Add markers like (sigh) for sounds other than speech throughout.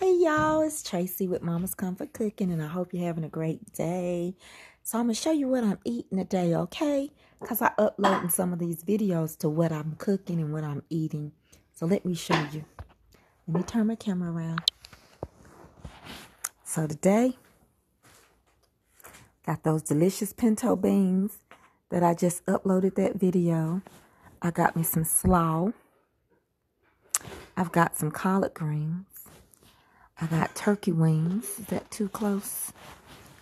Hey y'all, it's Tracy with Mama's Comfort Cooking, and I hope you're having a great day. So I'm gonna show you what I'm eating today, okay? Cause I uploading some of these videos to what I'm cooking and what I'm eating. So let me show you. Let me turn my camera around. So today, got those delicious pinto beans that I just uploaded that video. I got me some slaw. I've got some collard greens. I got turkey wings. Is that too close?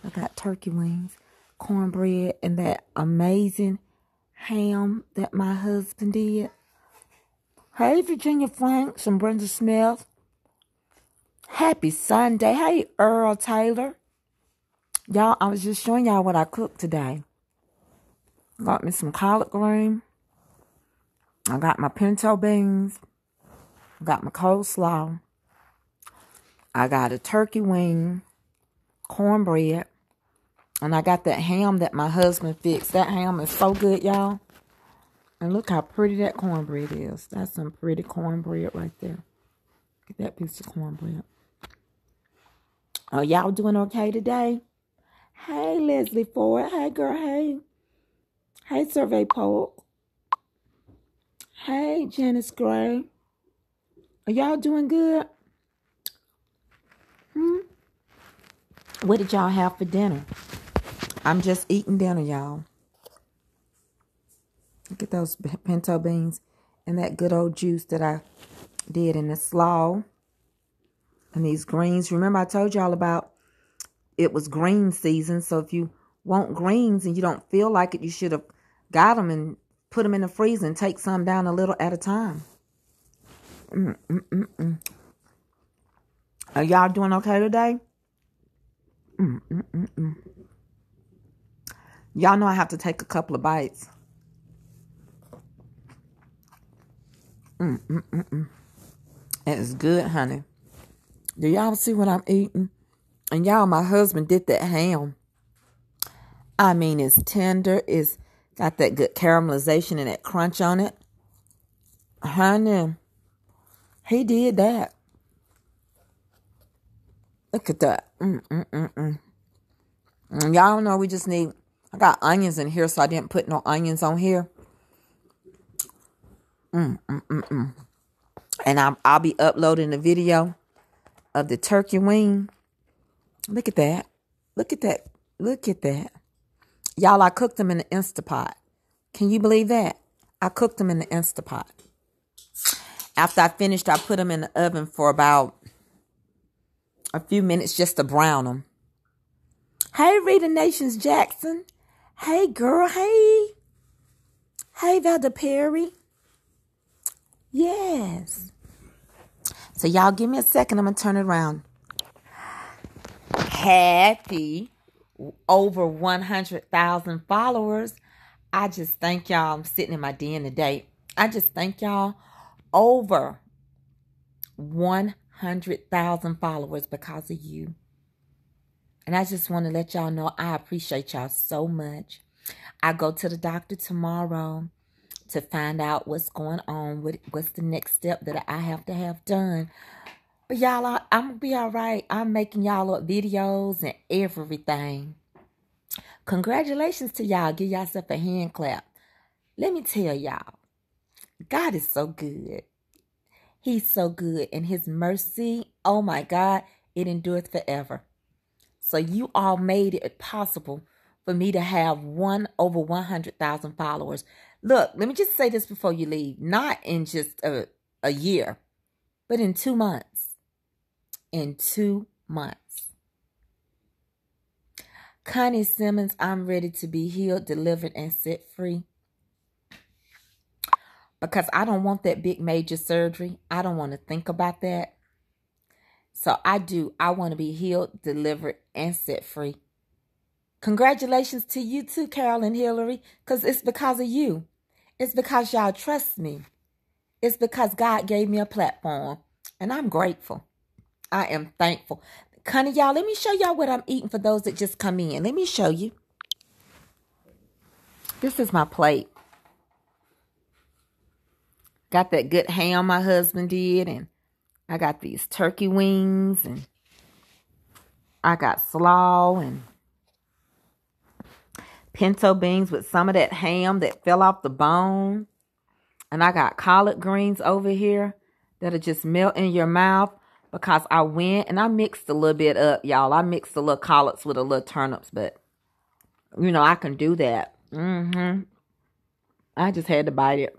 I got turkey wings, cornbread, and that amazing ham that my husband did. Hey, Virginia Franks and Brenda Smith. Happy Sunday. Hey, Earl Taylor. Y'all, I was just showing y'all what I cooked today. Got me some collard green. I got my pinto beans. Got my coleslaw. I got a turkey wing, cornbread, and I got that ham that my husband fixed. That ham is so good, y'all. And look how pretty that cornbread is. That's some pretty cornbread right there. Get that piece of cornbread. Are y'all doing okay today? Hey, Leslie Ford. Hey, girl. Hey. Hey, Survey Poet. Hey, Janice Gray. Are y'all doing good? Hmm? What did y'all have for dinner? I'm just eating dinner, y'all. Look at those pinto beans and that good old juice that I did in the slaw. And these greens. Remember I told y'all about it was green season. So if you want greens and you don't feel like it, you should have got them and put them in the freezer and take some down a little at a time. Mm, mm, mm, mm. Are y'all doing okay today? Mm, mm, mm, mm. Y'all know I have to take a couple of bites. Mm, mm, mm. It is good, honey. Do y'all see what I'm eating? And y'all, my husband did that ham. I mean, it's tender. It's got that good caramelization and that crunch on it. Honey, he did that. Look at that. Mm, mm, mm, mm. mm. Y'all know we just need, I got onions in here, so I didn't put no onions on here. Mm, mm, mm, mm. And I'm, I'll be uploading the video of the turkey wing. Look at that. Look at that. Look at that. Y'all, I cooked them in the Instapot. Can you believe that? I cooked them in the Instapot. After I finished, I put them in the oven for about a few minutes just to brown them. Hey, Rita Nations Jackson. Hey, girl. Hey. Hey, Valda Perry. Yes. So, y'all give me a second. I'm going to turn it around. Happy over 100,000 followers. I just thank y'all. I'm sitting in my den today. I just thank y'all over 100 100,000 followers because of you. And I just want to let y'all know I appreciate y'all so much. I go to the doctor tomorrow to find out what's going on, what, what's the next step that I have to have done. But y'all, I'm going to be all right. I'm making y'all up videos and everything. Congratulations to y'all. Give yourself a hand clap. Let me tell y'all, God is so good. He's so good. And his mercy, oh my God, it endureth forever. So you all made it possible for me to have one over 100,000 followers. Look, let me just say this before you leave. Not in just a, a year, but in two months. In two months. Connie Simmons, I'm ready to be healed, delivered, and set free because I don't want that big major surgery. I don't want to think about that. So I do. I want to be healed, delivered, and set free. Congratulations to you too, Carol and Hillary, because it's because of you. It's because y'all trust me. It's because God gave me a platform, and I'm grateful. I am thankful. Connie, y'all, let me show y'all what I'm eating for those that just come in. Let me show you. This is my plate. Got that good ham my husband did and I got these turkey wings and I got slaw and pinto beans with some of that ham that fell off the bone. And I got collard greens over here that'll just melt in your mouth because I went and I mixed a little bit up, y'all. I mixed a little collards with a little turnips, but you know, I can do that. Mm-hmm. I just had to bite it.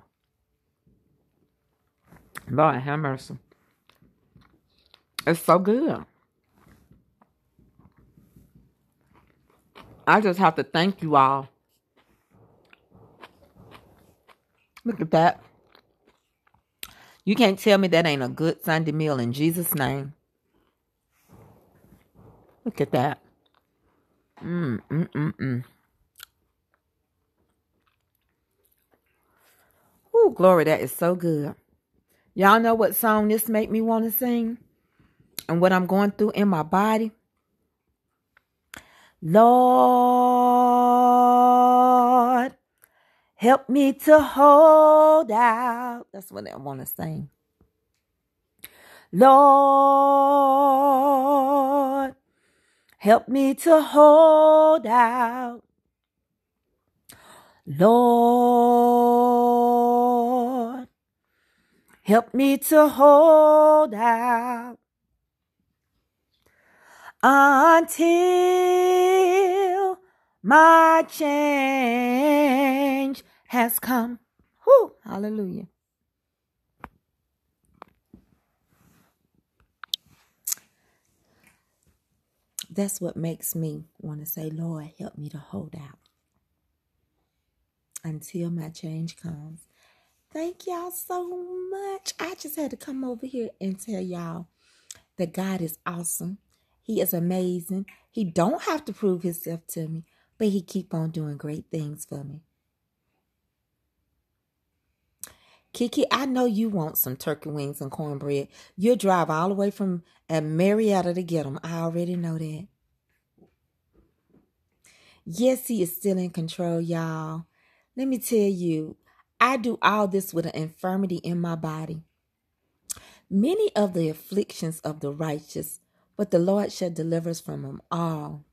Lord have mercy. It's so good. I just have to thank you all. Look at that. You can't tell me that ain't a good Sunday meal in Jesus' name. Look at that. Mm, mm, mm, mm. Ooh, glory, that is so good. Y'all know what song this make me want to sing? And what I'm going through in my body? Lord, help me to hold out. That's what I want to sing. Lord, help me to hold out. Lord, help me to hold out until my change has come. Whew, hallelujah. That's what makes me want to say, Lord, help me to hold out until my change comes. Thank y'all so much. I just had to come over here and tell y'all that God is awesome. He is amazing. He don't have to prove himself to me, but he keep on doing great things for me. Kiki, I know you want some turkey wings and cornbread. You'll drive all the way from uh, Marietta to get them. I already know that. Yes, he is still in control, y'all. Let me tell you, I do all this with an infirmity in my body. Many of the afflictions of the righteous but the Lord shall deliver us from them all.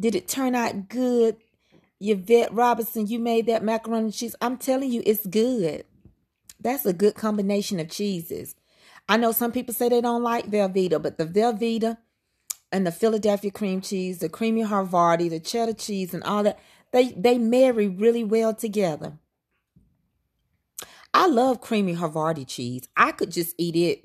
Did it turn out good? Yvette Robinson, you made that macaroni and cheese. I'm telling you, it's good. That's a good combination of cheeses. I know some people say they don't like Velveeta, but the Velveeta and the Philadelphia cream cheese, the creamy Havarti, the cheddar cheese, and all that, they, they marry really well together. I love creamy Havarti cheese. I could just eat it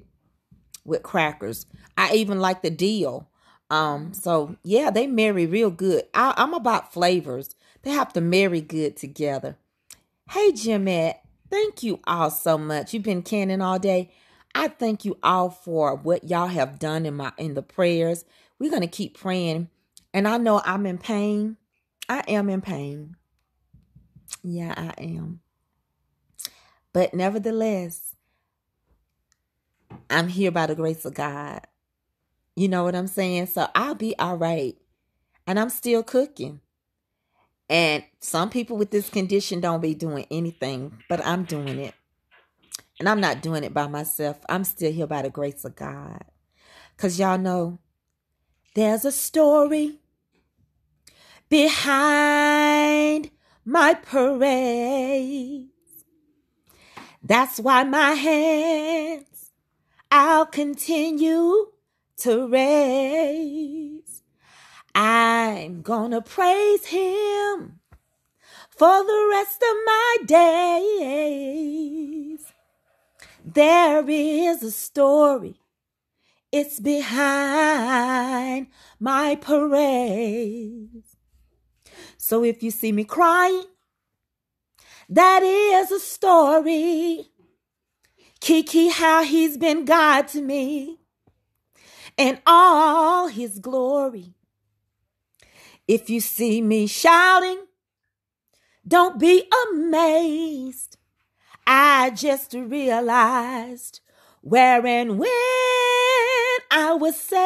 with crackers. I even like the deal. Um, so yeah, they marry real good. I, I'm about flavors. They have to marry good together. Hey, Jimette, thank you all so much. You've been canning all day. I thank you all for what y'all have done in my in the prayers. We're gonna keep praying. And I know I'm in pain. I am in pain. Yeah, I am. But nevertheless, I'm here by the grace of God. You know what I'm saying? So I'll be all right. And I'm still cooking. And some people with this condition don't be doing anything, but I'm doing it. And I'm not doing it by myself. I'm still here by the grace of God. Because y'all know there's a story behind my praise. That's why my hands I'll continue to raise. I'm gonna praise him for the rest of my days. There is a story. It's behind my praise. So if you see me crying, that is a story Kiki, how he's been God to me and all his glory. If you see me shouting, don't be amazed. I just realized where and when I was saved.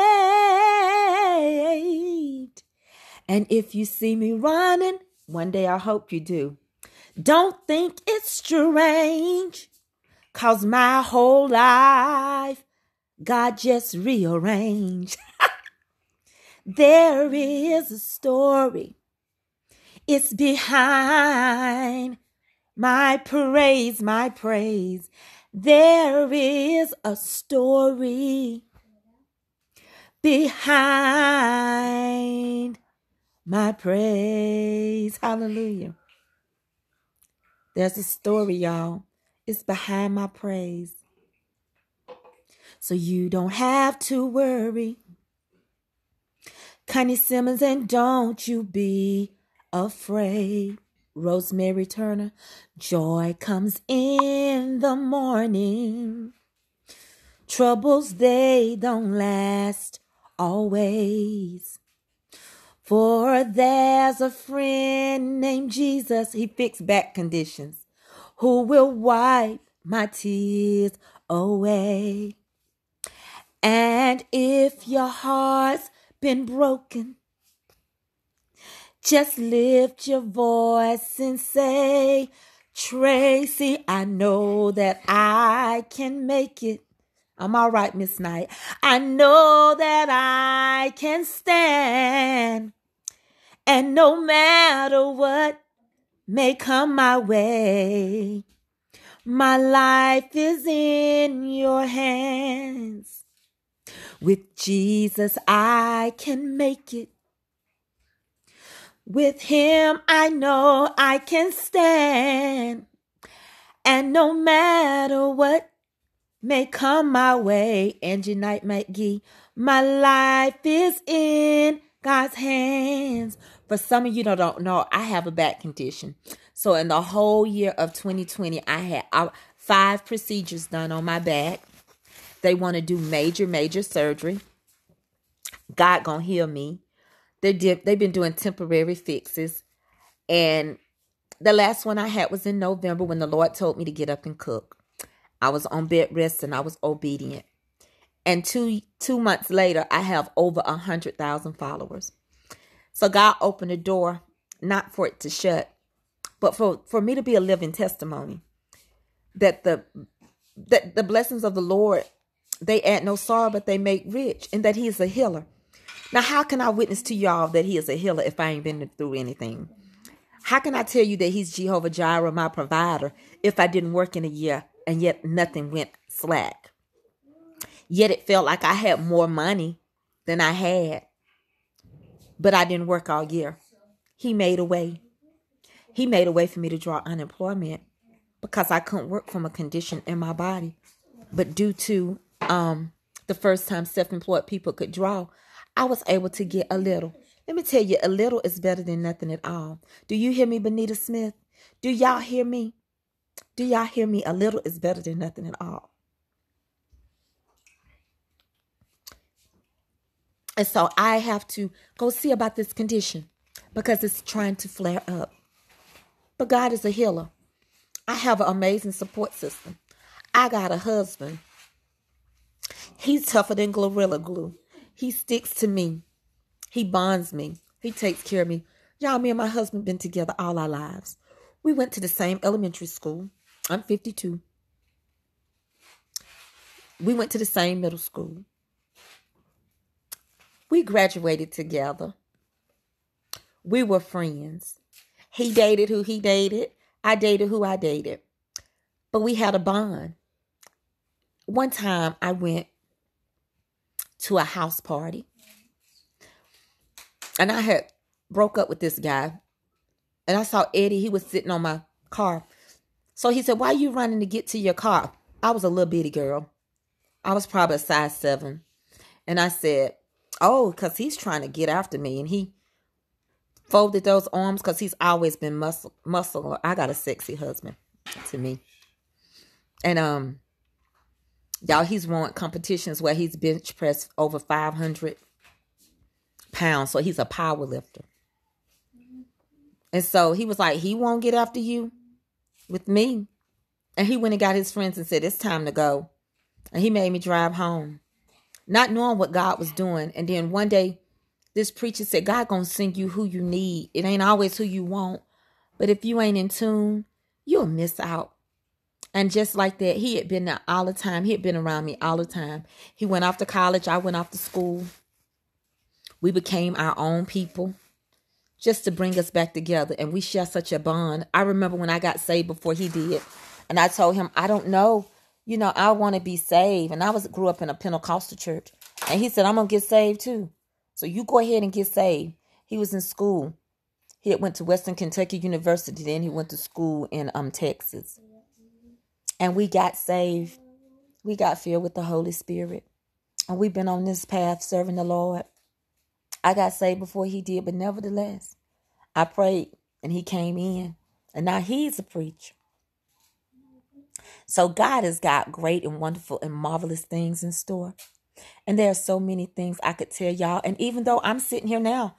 And if you see me running, one day I hope you do. Don't think it's strange Cause my whole life, God just rearranged. (laughs) there is a story. It's behind my praise, my praise. There is a story behind my praise. Hallelujah. There's a story, y'all. It's behind my praise. So you don't have to worry. Connie Simmons, and don't you be afraid. Rosemary Turner, joy comes in the morning. Troubles, they don't last always. For there's a friend named Jesus, he fixed back conditions, who will wipe my tears away. And if your heart's been broken, just lift your voice and say, Tracy, I know that I can make it. I'm all right, Miss Knight. I know that I can stand. And no matter what may come my way, my life is in your hands. With Jesus, I can make it. With him, I know I can stand. And no matter what may come my way, Angie Knight McGee, my life is in God's hands. For some of you that don't know, I have a back condition. So in the whole year of 2020, I had five procedures done on my back. They want to do major, major surgery. God gonna heal me. They did. They've been doing temporary fixes, and the last one I had was in November when the Lord told me to get up and cook. I was on bed rest and I was obedient. And two two months later, I have over a hundred thousand followers. So God opened the door, not for it to shut, but for for me to be a living testimony that the that the blessings of the Lord they add no sorrow, but they make rich, and that He is a healer. Now, how can I witness to y'all that He is a healer if I ain't been through anything? How can I tell you that He's Jehovah Jireh, my provider, if I didn't work in a year and yet nothing went slack? Yet it felt like I had more money than I had, but I didn't work all year. He made a way. He made a way for me to draw unemployment because I couldn't work from a condition in my body. But due to um, the first time self employed people could draw, I was able to get a little. Let me tell you, a little is better than nothing at all. Do you hear me, Benita Smith? Do y'all hear me? Do y'all hear me? A little is better than nothing at all. And so I have to go see about this condition because it's trying to flare up. But God is a healer. I have an amazing support system. I got a husband. He's tougher than Gorilla Glue. He sticks to me. He bonds me. He takes care of me. Y'all, me and my husband been together all our lives. We went to the same elementary school. I'm 52. We went to the same middle school. We graduated together. We were friends. He dated who he dated. I dated who I dated. But we had a bond. One time I went to a house party. And I had broke up with this guy. And I saw Eddie, he was sitting on my car. So he said, Why are you running to get to your car? I was a little bitty girl. I was probably a size seven. And I said, Oh, because he's trying to get after me. And he folded those arms because he's always been muscle muscle. I got a sexy husband to me. And um Y'all, he's won competitions where he's bench pressed over 500 pounds. So he's a power lifter. And so he was like, he won't get after you with me. And he went and got his friends and said, it's time to go. And he made me drive home, not knowing what God was doing. And then one day, this preacher said, God gonna send you who you need. It ain't always who you want. But if you ain't in tune, you'll miss out. And just like that, he had been there all the time. He had been around me all the time. He went off to college. I went off to school. We became our own people just to bring us back together. And we share such a bond. I remember when I got saved before he did. And I told him, I don't know. You know, I want to be saved. And I was grew up in a Pentecostal church. And he said, I'm to get saved too. So you go ahead and get saved. He was in school. He went to Western Kentucky University. Then he went to school in um Texas. And we got saved. We got filled with the Holy Spirit. And we've been on this path serving the Lord. I got saved before he did, but nevertheless, I prayed and he came in. And now he's a preacher. So God has got great and wonderful and marvelous things in store. And there are so many things I could tell y'all. And even though I'm sitting here now,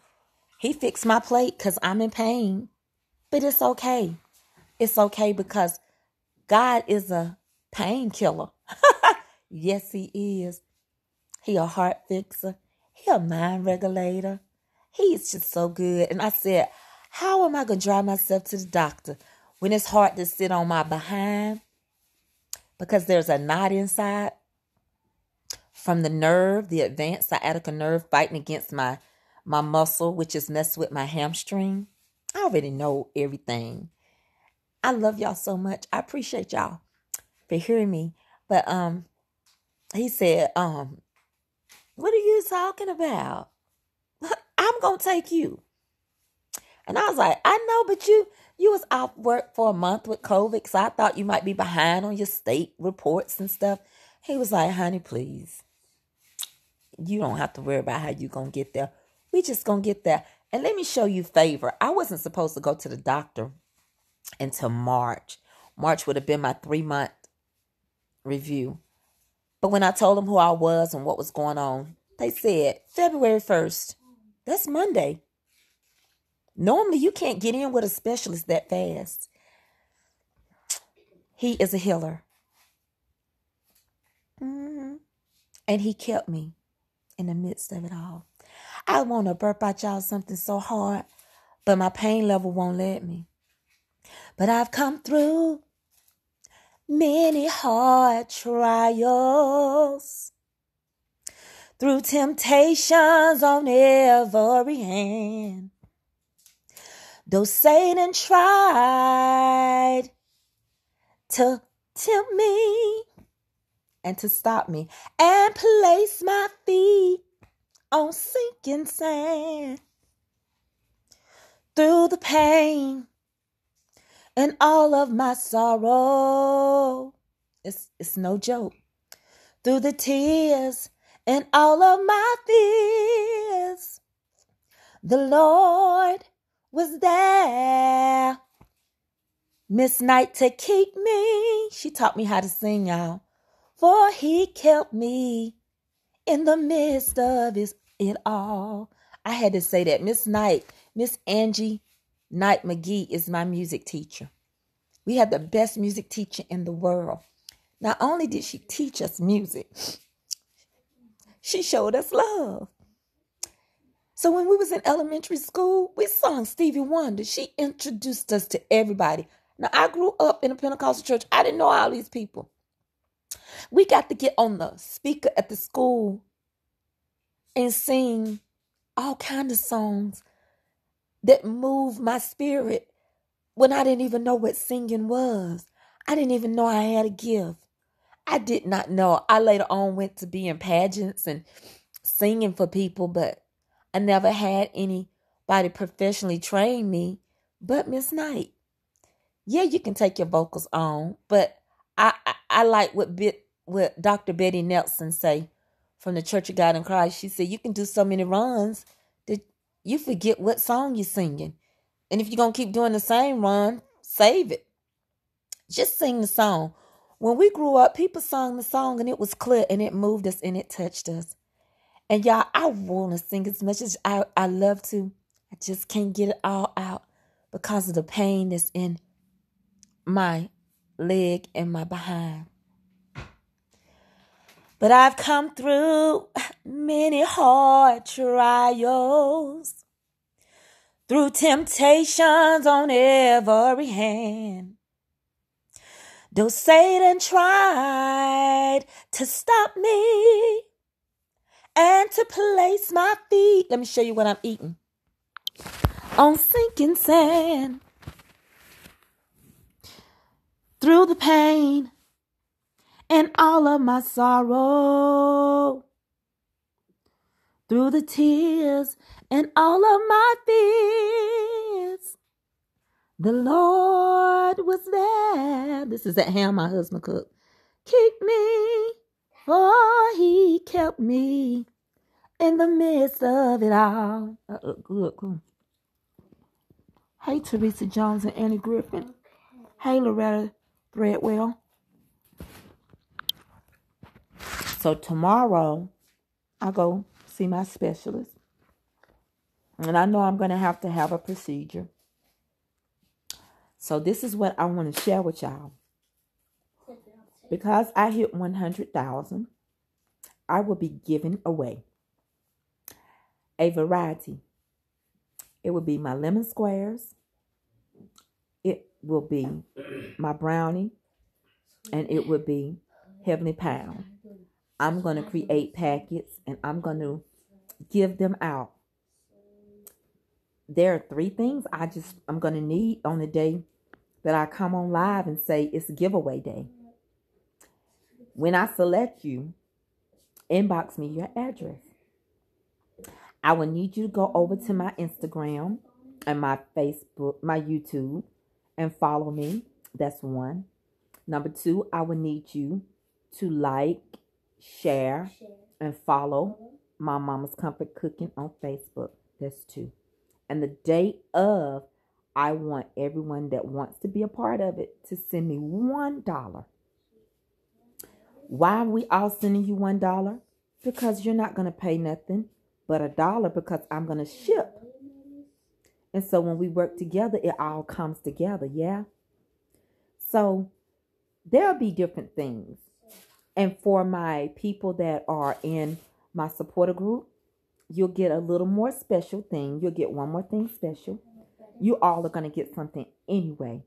he fixed my plate because I'm in pain. But it's okay. It's okay because God is a painkiller. (laughs) yes, he is. He a heart fixer. He a mind regulator. He's just so good. And I said, how am I going to drive myself to the doctor when it's hard to sit on my behind because there's a knot inside from the nerve, the advanced sciatica nerve fighting against my my muscle, which is messed with my hamstring. I already know everything. I love y'all so much. I appreciate y'all for hearing me. But um he said, um, what are you talking about? (laughs) I'm gonna take you. And I was like, I know, but you you was off work for a month with COVID, so I thought you might be behind on your state reports and stuff. He was like, honey, please. You don't have to worry about how you gonna get there. We just gonna get there. And let me show you favor. I wasn't supposed to go to the doctor until March. March would have been my three month review. But when I told them who I was and what was going on, they said February 1st. That's Monday. Normally, you can't get in with a specialist that fast. He is a healer. Mm-hmm. And he kept me in the midst of it all. I want to burp out y'all something so hard, but my pain level won't let me. But I've come through many hard trials, through temptations on every hand. Though Satan tried to tempt me and to stop me and place my feet on sinking sand. Through the pain and all of my sorrow, it's, it's no joke. Through the tears and all of my fears, the Lord was there. Miss Knight to keep me. She taught me how to sing, y'all. For he kept me in the midst of it all. I had to say that. Miss Knight, Miss Angie Knight McGee is my music teacher. We had the best music teacher in the world. Not only did she teach us music, she showed us love. So when we was in elementary school, we sung Stevie Wonder. She introduced us to everybody. Now I grew up in a Pentecostal church. I didn't know all these people. We got to get on the speaker at the school and sing all kind of songs that moved my spirit when I didn't even know what singing was. I didn't even know I had a gift. I did not know. I later on went to be in pageants and singing for people, but I never had anybody professionally train me but Miss Knight. Yeah, you can take your vocals on, but I, I, I like what bit what Dr. Betty Nelson say from the Church of God in Christ. She said you can do so many runs that you forget what song you're singing. And if you're gonna keep doing the same run, save it. Just sing the song. When we grew up, people sang the song and it was clear and it moved us and it touched us. And y'all, I want to sing as much as I, I love to. I just can't get it all out because of the pain that's in my leg and my behind. But I've come through many hard trials, through temptations on every hand. Though Satan tried to stop me and to place my feet, let me show you what I'm eating on sinking sand. Through the pain and all of my sorrow, through the tears and all of my fears, the Lord was there. This is that ham my husband cooked. Keep me, for he kept me in the midst of it all. Uh, uh, good, good. Hey, Teresa Jones and Annie Griffin. Hey, Loretta Threadwell. So tomorrow, I go see my specialist. And I know I'm going to have to have a procedure. So this is what I want to share with y'all. Because I hit 100,000, I will be giving away a variety. It will be my lemon squares. It will be my brownie. And it will be Heavenly Pound. I'm going to create packets and I'm going to give them out there are three things I just I'm gonna need on the day that I come on live and say it's giveaway day. When I select you, inbox me your address. I will need you to go over to my Instagram and my Facebook, my YouTube, and follow me. That's one. Number two, I will need you to like, share, and follow my Mama's Comfort Cooking on Facebook. That's two and the day of, I want everyone that wants to be a part of it to send me one dollar. Why are we all sending you one dollar? Because you're not going to pay nothing but a dollar because I'm going to ship. And so when we work together, it all comes together. Yeah. So there'll be different things. And for my people that are in my supporter group, you'll get a little more special thing. You'll get one more thing special. You all are going to get something anyway.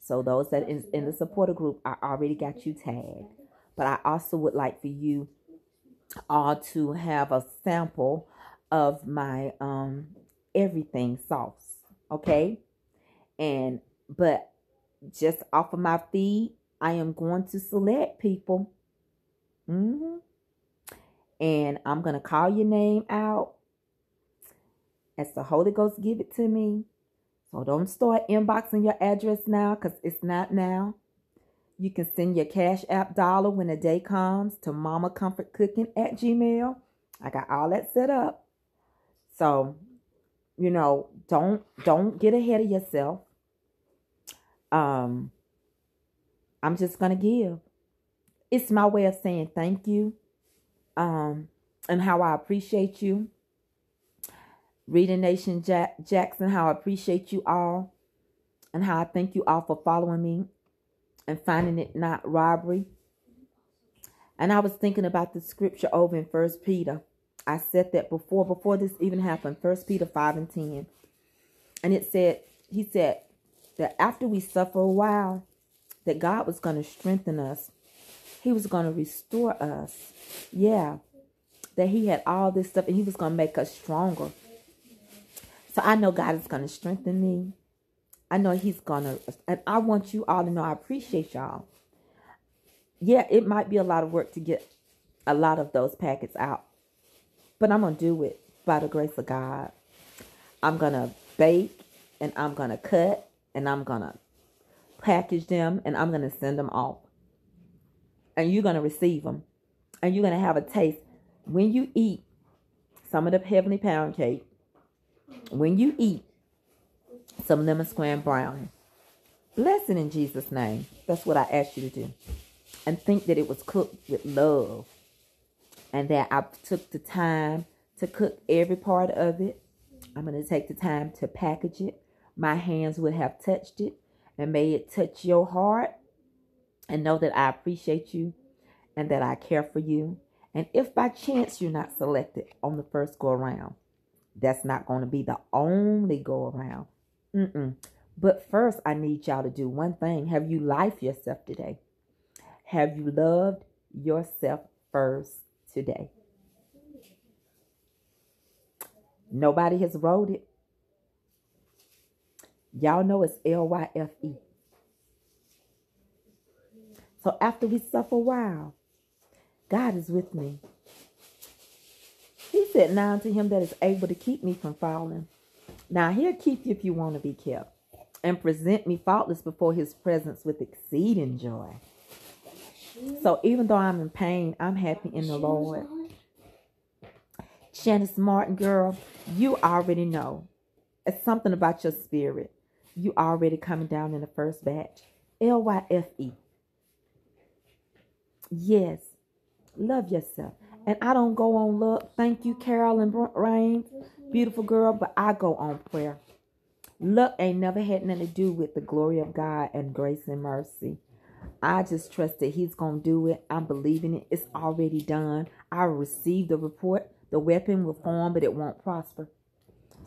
So those that is in the supporter group, I already got you tagged. But I also would like for you all to have a sample of my um everything sauce. Okay? And but just off of my feed, I am going to select people. Mm-hmm and I'm going to call your name out as the Holy Ghost give it to me. So don't start inboxing your address now because it's not now. You can send your Cash App dollar when the day comes to Mama Comfort Cooking at Gmail. I got all that set up. So, you know, don't don't get ahead of yourself. Um I'm just to give. It's my way of saying thank you um, and how I appreciate you. Rita Nation Jack- Jackson, how I appreciate you all, and how I thank you all for following me and finding it not robbery. And I was thinking about the scripture over in First Peter. I said that before, before this even happened. First Peter 5 and 10. And it said, he said that after we suffer a while, that God was going to strengthen us he was going to restore us. Yeah. That he had all this stuff and he was going to make us stronger. So I know God is going to strengthen me. I know he's to, and I want you all to know I appreciate y'all. Yeah, it might be a lot of work to get a lot of those packets out, but I'm to do it by the grace of God. I'm to bake and I'm to cut and I'm to package them and I'm to send them off and you're to receive them and you're to have a taste. When you eat some of the heavenly pound cake, when you eat some lemon square brownie, bless it in Jesus' name. That's what I asked you to do. And think that it was cooked with love and that I took the time to cook every part of it. I'm going to take the time to package it. My hands would have touched it and may it touch your heart and know that I appreciate you and that I care for you. And if by chance you're not selected on the first go around, that's not going to be the only go around. Mm-mm. But first, I need y'all to do one thing. Have you life yourself today? Have you loved yourself first today? Nobody has wrote it. Y'all know it's L Y F E. So after we suffer a while, God is with me. He said, Now unto him that is able to keep me from falling. Now he'll keep you if you want to be kept, and present me faultless before his presence with exceeding joy. So even though I'm in pain, I'm happy in the Lord. Janice Martin, girl, you already know. It's something about your spirit. You already coming down in the first batch. L Y F E. Yes. Love yourself. And I don't go on look. Thank you, Carolyn Rains. Beautiful girl. But I go on prayer. Luck ain't never had nothing to do with the glory of God and grace and mercy. I just trust that He's going to do it. I'm believing it. It's already done. I received the report. The weapon will form, but it won't prosper.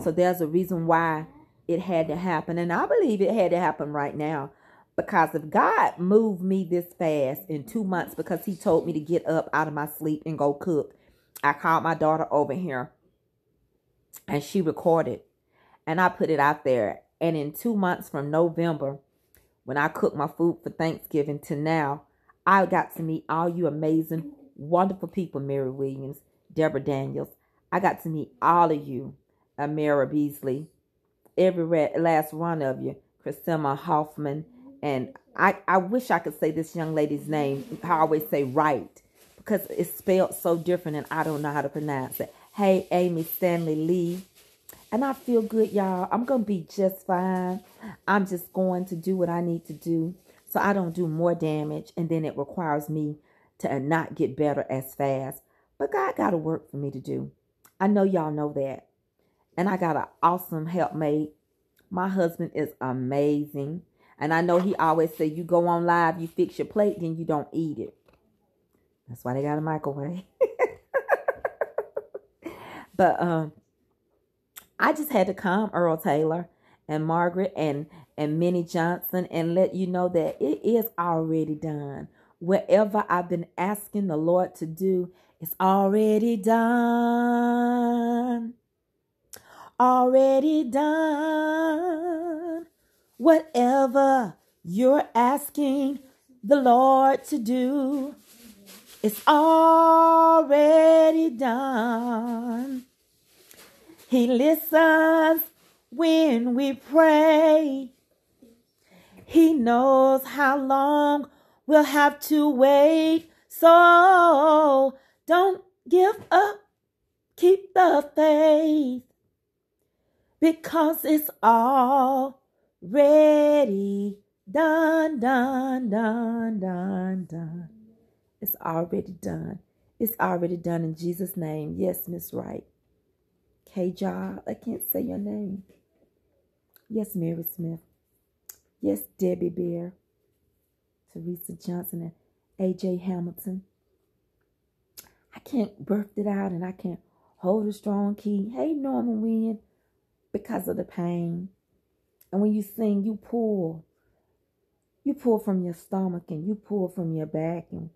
So there's a reason why it had to happen. And I believe it had to happen right now. Because if God moved me this fast in two months because he told me to get up out of my sleep and go cook, I called my daughter over here and she recorded and I put it out there. And in two months from November, when I cooked my food for Thanksgiving to now, I got to meet all you amazing, wonderful people, Mary Williams, Deborah Daniels. I got to meet all of you, Amara Beasley, every last one of you, Christina Hoffman, and I, I wish I could say this young lady's name. I always say right because it's spelled so different and I don't know how to pronounce it. Hey, Amy Stanley Lee. And I feel good, y'all. I'm going to be just fine. I'm just going to do what I need to do so I don't do more damage. And then it requires me to not get better as fast. But God got a work for me to do. I know y'all know that. And I got an awesome helpmate. My husband is amazing. And I know he always say, you go on live, you fix your plate, then you don't eat it. That's why they got a microwave. (laughs) but um, I just had to come, Earl Taylor and Margaret and and Minnie Johnson and let you know that it is already done. Whatever I've been asking the Lord to do, it's already done. Already done. Whatever you're asking the Lord to do, it's already done. He listens when we pray. He knows how long we'll have to wait. So don't give up. Keep the faith because it's all ready. Done, done, done, done, done. It's already done. It's already done in Jesus' name. Yes, Miss Wright. K Job. I can't say your name. Yes, Mary Smith. Yes, Debbie Bear. Teresa Johnson and AJ Hamilton. I can't birth it out and I can't hold a strong key. Hey, Norman Wynn, because of the pain. And when you sing, you pull. You pull from your stomach and you pull from your back. And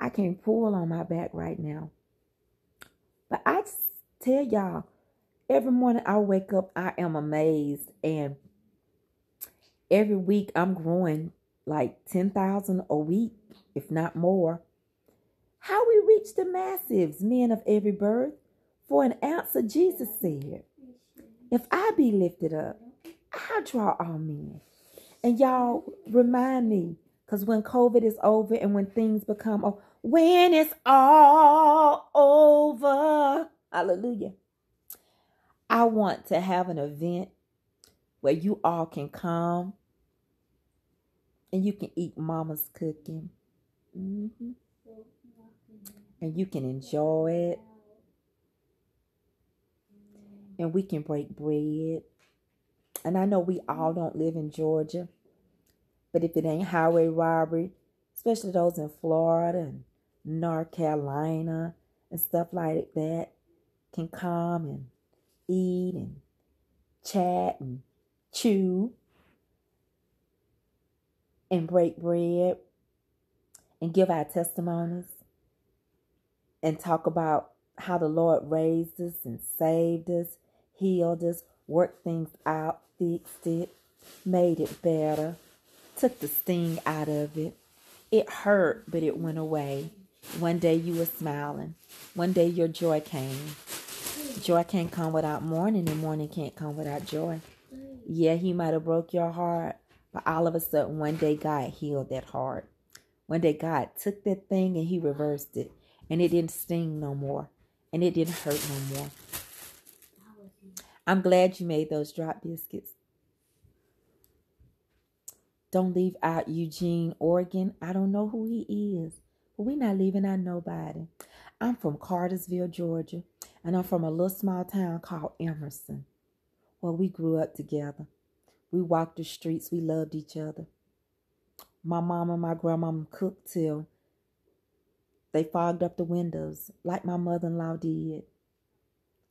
I can't pull on my back right now. But I just tell y'all, every morning I wake up, I am amazed. And every week I'm growing like 10,000 a week, if not more. How we reach the massives, men of every birth? For an answer, Jesus said, If I be lifted up, I draw all men. And y'all remind me, because when COVID is over and when things become, oh, when it's all over, hallelujah, I want to have an event where you all can come and you can eat mama's cooking. Mm-hmm. And you can enjoy it. And we can break bread and I know we all don't live in Georgia, but if it ain't highway robbery, especially those in Florida and North Carolina and stuff like that, can come and eat and chat and chew and break bread and give our testimonies and talk about how the Lord raised us and saved us, healed us, worked things out, fixed it, made it better, took the sting out of it. It hurt, but it went away. One day you were smiling. One day your joy came. Joy can't come without mourning, and mourning can't come without joy. Yeah, he might have broke your heart, but all of a sudden, one day God healed that heart. One day God took that thing and he reversed it, and it didn't sting no more, and it didn't hurt no more. I'm glad you made those drop biscuits. Don't leave out Eugene, Oregon. I don't know who he is, but we're not leaving out nobody. I'm from Cartersville, Georgia, and I'm from a little small town called Emerson. Well, we grew up together. We walked the streets. We loved each other. My mom and my grandmama cooked till they fogged up the windows like my mother in law did.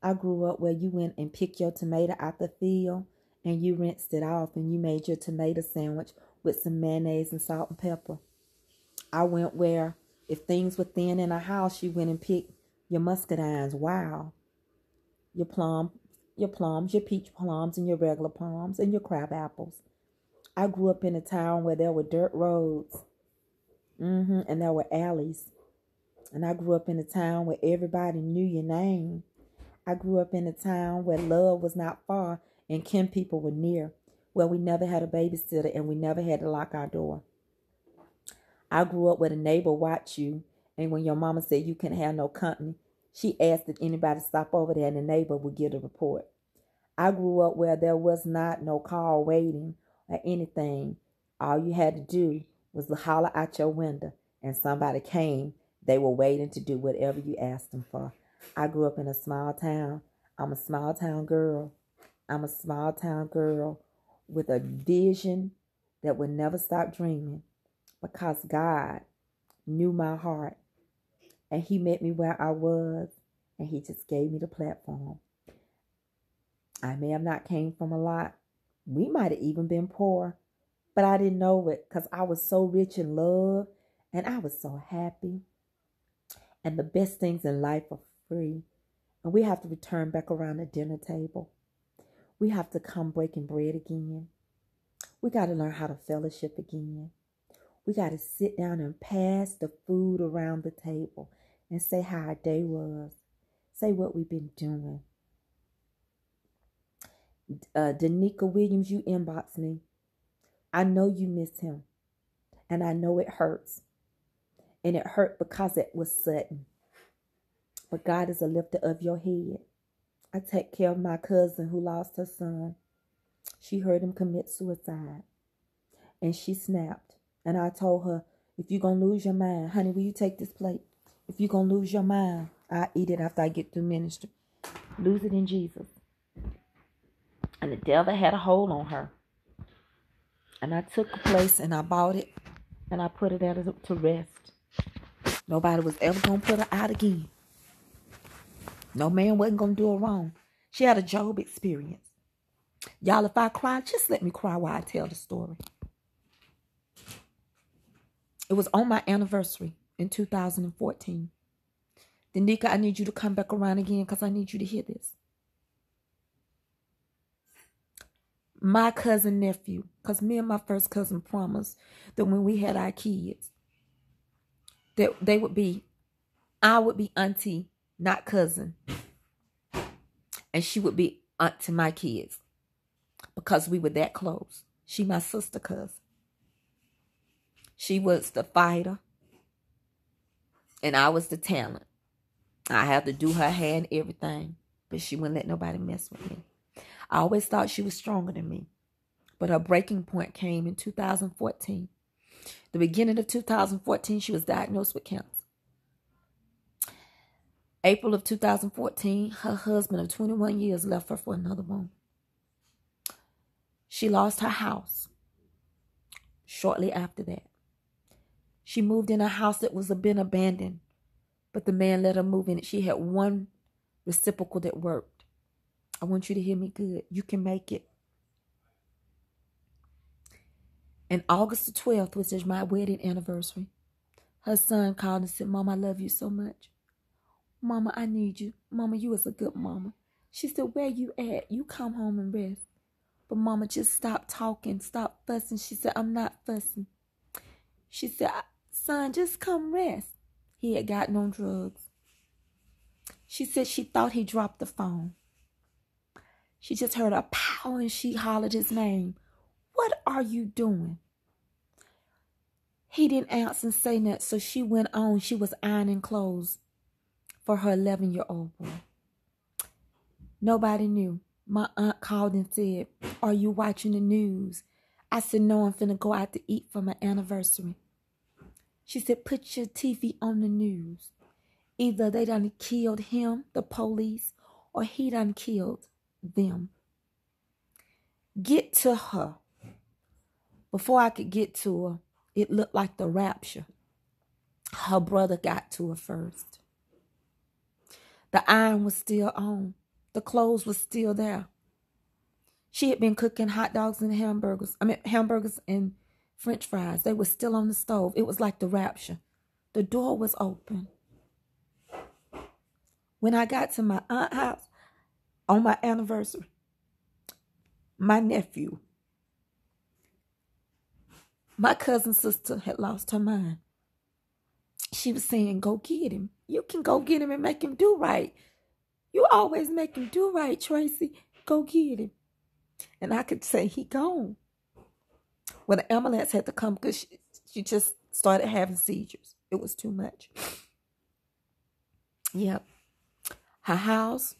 I grew up where you went and picked your tomato out the field and you rinsed it off and you made your tomato sandwich with some mayonnaise and salt and pepper. I went where if things were thin in a house, you went and picked your muscadines. Wow. Your plum, your plums, your peach plums, and your regular plums, and your crab apples. I grew up in a town where there were dirt roads, mm-hmm, and there were alleys. And I grew up in a town where everybody knew your name. I grew up in a town where love was not far and kin people were near, where we never had a babysitter and we never had to lock our door. I grew up where a neighbor watched you, and when your mama said you can't have no company, she asked if anybody stop over there and the neighbor would get a report. I grew up where there was not no call waiting or anything. All you had to do was to holler out your window and somebody came. They were waiting to do whatever you asked them for. I grew up in a small town. I'm a small town girl. I'm a small town girl with a vision that would never stop dreaming because God knew my heart and He met me where I was and He just gave me the platform. I may have not came from a lot. We might have even been poor, but I didn't know it because I was so rich in love and I was so happy. And the best things in life are free. And we have to return back around the dinner table. We have to come breaking bread again. We got to learn how to fellowship again. We got to sit down and pass the food around the table and say how our day was. Say what we've been doing. Uh, Danica Williams, you inbox me. I know you miss him. And I know it hurts. And it hurt because it was sudden. But God is a lifter of your head. I take care of my cousin who lost her son. She heard him commit suicide. And she snapped. And I told her, if you're going to lose your mind, honey, will you take this plate? If you're going to lose your mind, I eat it after I get through ministry. Lose it in Jesus. And the devil had a hold on her. And I took a place and I bought it and I put it at to rest. Nobody was ever going to put her out again. No man wasn't going to do her wrong. She had a Job experience. Y'all, if I cry, just let me cry while I tell the story. It was on my anniversary in 2014. Danica, I need you to come back around again because I need you to hear this. My cousin nephew, because me and my first cousin promised that when we had our kids, that they would be, I would be auntie, not cousin. And she would be aunt to my kids because we were that close. She my sister cousin. She was the fighter, and I was the talent. I had to do her hair and everything, but she wouldn't let nobody mess with me. I always thought she was stronger than me, but her breaking point came in 2014. The beginning of 2014, she was diagnosed with cancer. April of 2014, her husband of 21 years left her for another woman. She lost her house shortly after that. She moved in a house that was been abandoned, but the man let her move in it. She had one reciprocal that worked. I want you to hear me good. You can make it. And August the 12th, which is my wedding anniversary, her son called and said, Mama, I love you so much. Mama, I need you. Mama, you is a good mama. She said, Where you at? You come home and rest. But mama, just stop talking. Stop fussing. She said, I'm not fussing. She said, Son, just come rest. He had gotten on drugs. She said she thought he dropped the phone. She just heard a pow and she hollered his name. What are you doing? He didn't answer and say nothing, so she went on. She was ironing clothes for her 11 year old boy. Nobody knew. My aunt called and said, Are you watching the news? I said, No, I'm finna go out to eat for my anniversary. She said, Put your TV on the news. Either they done killed him, the police, or he done killed them. Get to her. Before I could get to her, it looked like the rapture. Her brother got to her first. The iron was still on. The clothes was still there. She had been cooking hot dogs and hamburgers. I mean hamburgers and french fries. They were still on the stove. It was like the rapture. The door was open. When I got to my aunt's house on my anniversary, my nephew my cousin's sister had lost her mind. She was saying, Go get him. You can go get him and make him do right. You always make him do right, Tracy. Go get him. And I could say, He gone. Well, the ambulance had to come because she, she just started having seizures. It was too much. (sniffs) Yep. Her house,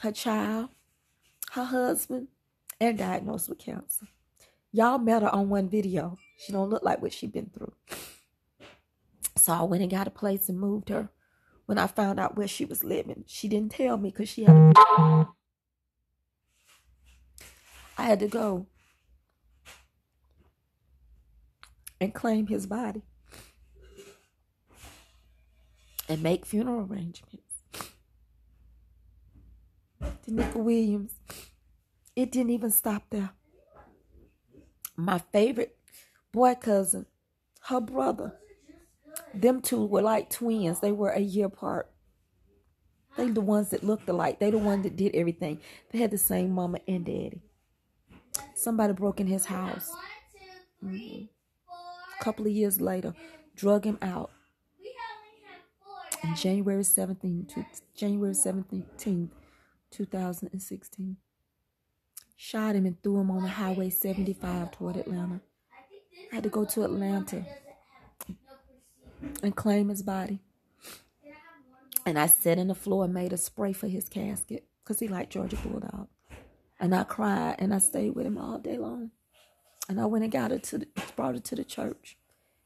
her child, her husband, and diagnosed with cancer. Y'all met her on one video. She don't look like what she been through. (sniffs) So I went and got a place and moved her. When I found out where she was living, she didn't tell me because she had. A... I had to go and claim his body and make funeral arrangements. Tanika Williams. It didn't even stop there. My favorite boy cousin, her brother, them two were like twins. They were a year apart. They the ones that looked alike. They the ones that did everything. They had the same mama and daddy. Somebody broke in his house. Mm-hmm. A couple of years later, drug him out. In January 17th, January 17th, 2016. Shot him and threw him on the highway 75 toward Atlanta. I had to go to Atlanta and claim his body. And I sat in the floor and made a spray for his casket because he liked Georgia Bulldog. And I cried and I stayed with him all day long. And I went and got her to the, brought her to the church.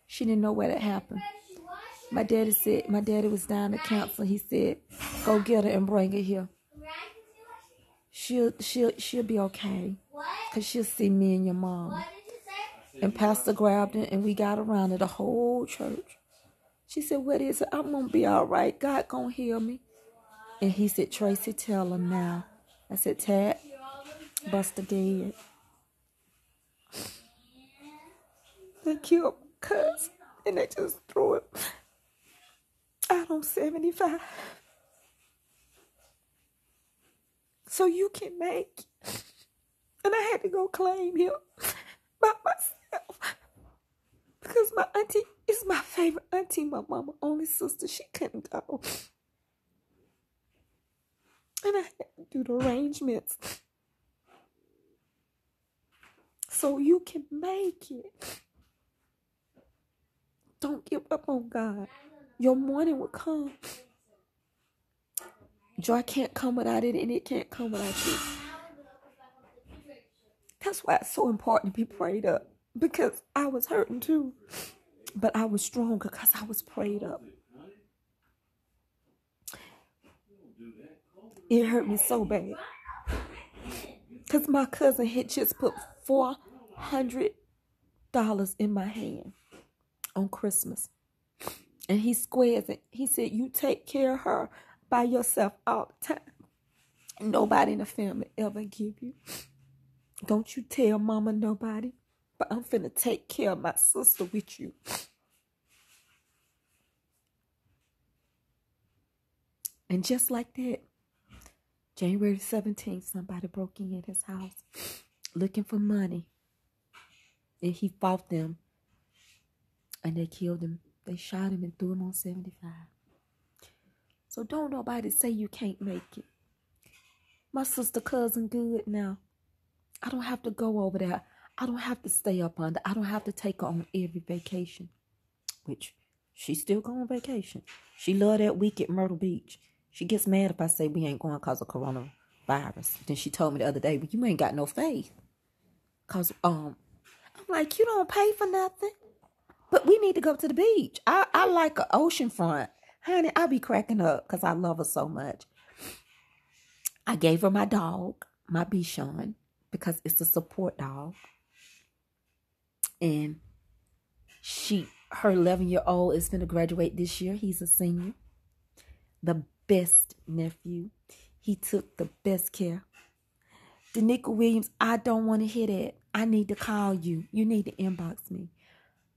She didn't know where that happened. My daddy said my daddy was down to cancer. He said, "Go get her and bring her here. She'll she'll she'll be okay, cause she'll see me and your mom." And Pastor grabbed her and we got around her, the whole church. She said, What is it? I'm gonna be all right. God gonna heal me. And he said, Tracy, tell him now. I said, Tad, Buster dead. They killed my cousin and they just threw him out on 75. So you can make. And I had to go claim him by myself. Because my auntie is my favorite auntie, my mama only sister. She couldn't go. And I had to do the arrangements. So you can make it. Don't give up on God. Your morning will come. Joy can't come without it, and it can't come without you. That's why it's so important to be prayed up because I was hurting too. But I was stronger because I was prayed up. It hurt me so bad. Because my cousin had just put $400 in my hand on Christmas. And he squares it. He said, You take care of her by yourself all the time. Nobody in the family ever give you. Don't you tell mama nobody but I'm finna take care of my sister with you. And just like that, January 17th, somebody broke in his house looking for money. And he fought them. And they killed him. They shot him and threw him on 75. So don't nobody say you can't make it. My sister cousin good now. I don't have to go over there. I don't have to stay up under. I don't have to take her on every vacation. Which she's still going on vacation. She love that week at Myrtle Beach. She gets mad if I say we ain't going cause of coronavirus. Then she told me the other day, well, you ain't got no faith. Cause um I'm like, you don't pay for nothing. But we need to go to the beach. I, I like an ocean front. Honey, I'll be cracking up because I love her so much. I gave her my dog, my Bichon, because it's a support dog. And she her 11 year old is going to graduate this year. He's a senior. The best nephew. He took the best care. Danica Williams, I don't want to hear that. I need to call you. You need to inbox me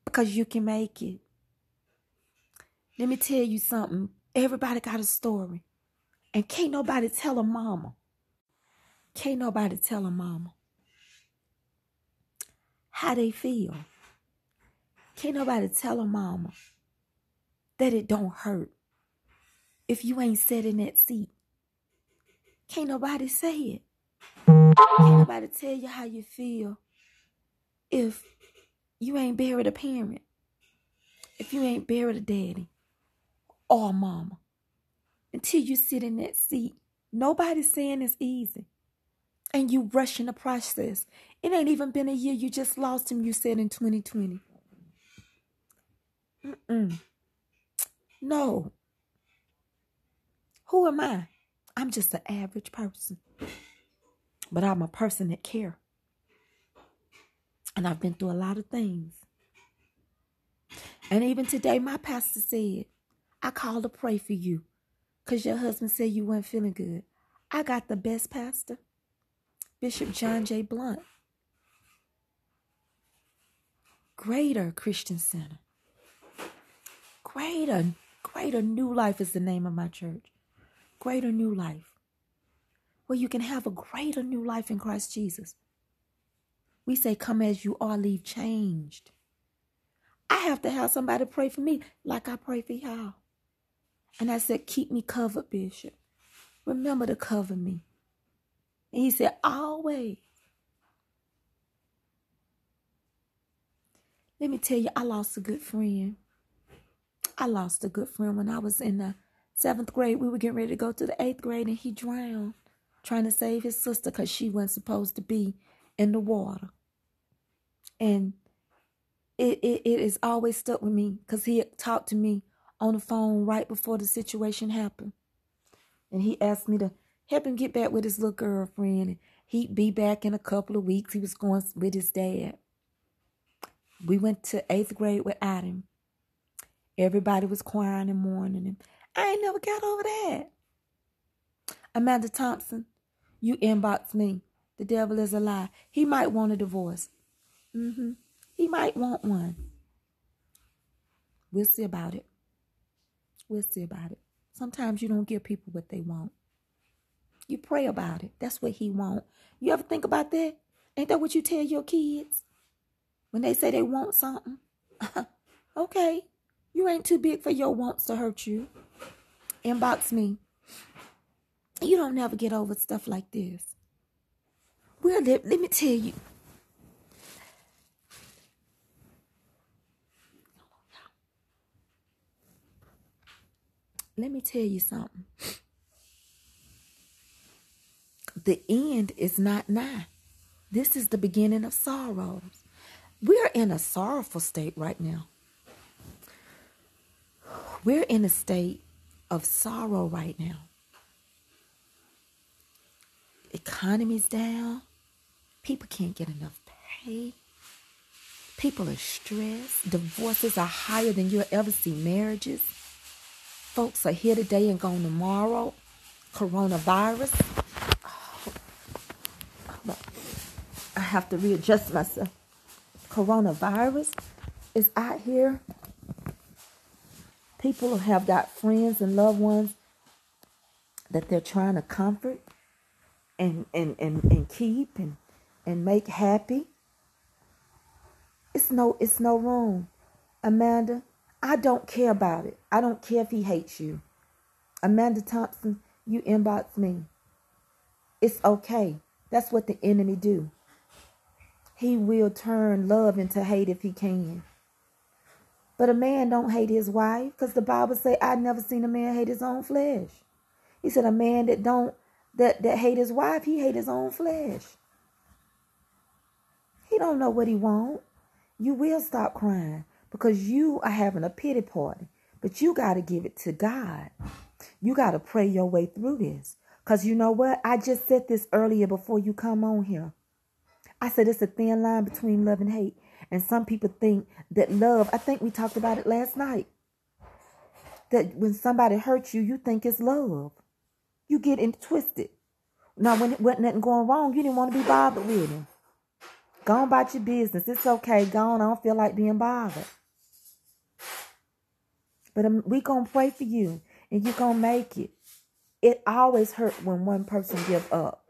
because you can make it. Let me tell you something. Everybody got a story. And can't nobody tell a mama. Can't nobody tell a mama how they feel. Can't nobody tell a mama that it don't hurt if you ain't sat in that seat. Can't nobody say it. Can't nobody tell you how you feel if you ain't buried a parent, if you ain't buried a daddy or a mama. Until you sit in that seat, nobody's saying it's easy. And you rushing the process. It ain't even been a year. You just lost him, you said in 2020. Mm-mm. No, who am I? I'm just an average person. But I'm a person that care. And I've been through a lot of things. And even today, my pastor said, I called to pray for you because your husband said you weren't feeling good. I got the best pastor, Bishop John J. Blunt. Greater Christian Center. Greater, greater New Life is the name of my church greater new life, where you can have a greater new life in Christ Jesus. We say, Come as you are, leave changed. I have to have somebody pray for me like I pray for y'all. And I said, Keep me covered, Bishop. Remember to cover me. And he said, Always. Let me tell you, I lost a good friend. I lost a good friend when I was in the seventh grade, we were getting ready to go to the eighth grade, and he drowned trying to save his sister because she wasn't supposed to be in the water. And it, it, it is always stuck with me because he talked to me on the phone right before the situation happened. And he asked me to help him get back with his little girlfriend. He'd be back in a couple of weeks. He was going with his dad. We went to eighth grade with Adam. Everybody was crying and mourning. And I ain't never got over that. Amanda Thompson, you inbox me. The devil is a lie. He might want a divorce. Mm-hmm. He might want one. We'll see about it. We'll see about it. Sometimes you don't give people what they want. You pray about it. That's what he want. You ever think about that? Ain't that what you tell your kids? When they say they want something? (laughs) okay. You ain't too big for your wants to hurt you inbox me. You don't never get over stuff like this. Well, let, let me tell you. Let me tell you something. The end is not nigh. This is the beginning of sorrows. We're in a sorrowful state right now. We're in a state of sorrow right now. Economy's down. People can't get enough pay. People are stressed. Divorces are higher than you'll ever see marriages. Folks are here today and gone tomorrow. Coronavirus. Oh, I have to readjust myself. coronavirus is out here. People have got friends and loved ones that they're trying to comfort and and and, and keep and and make happy. It's no it's no room. Amanda, I don't care about it. I don't care if he hates you. Amanda Thompson, you inbox me. It's okay. That's what the enemy do. He will turn love into hate if he can. But a man don't hate his wife because the Bible say I never seen a man hate his own flesh. He said a man that don't that that hate his wife, he hate his own flesh. He don't know what he want. You will stop crying because you are having a pity party. But you got to give it to God. You got to pray your way through this. Because you know what? I just said this earlier before you come on here. I said it's a thin line between love and hate. And some people think that love, I think we talked about it last night. That when somebody hurts you, you think it's love. You get it twisted. Now, when it wasn't nothing going wrong, you didn't want to be bothered with him. Go on about your business. It's okay. Go on. I don't feel like being bothered. But um, we going to pray for you and you going to make it. It always hurt when one person give up.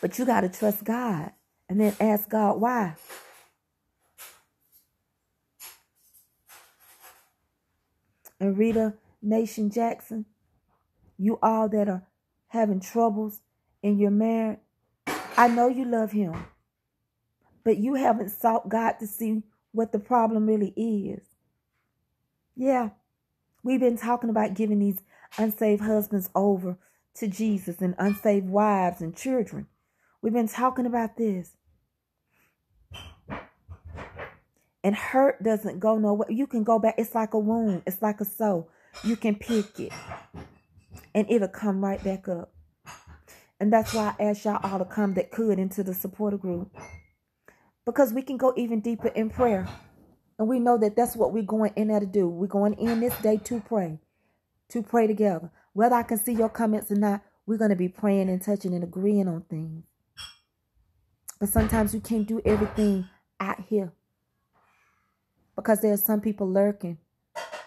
But you got to trust God and then ask God why. And Rita Nation Jackson, you all that are having troubles in your marriage, I know you love him, but you haven't sought God to see what the problem really is. Yeah, we've been talking about giving these unsaved husbands over to Jesus and unsaved wives and children. We've been talking about this. And hurt doesn't go nowhere. You can go back. It's like a wound. It's like a soul. You can pick it. And it'll come right back up. And that's why I asked y'all all to come that could into the supporter group. Because we can go even deeper in prayer. And we know that that's what we're going in there to do. We're going in this day to pray. To pray together. Whether I can see your comments or not, we're going to be praying and touching and agreeing on things. But sometimes we can't do everything out here because there are some people lurking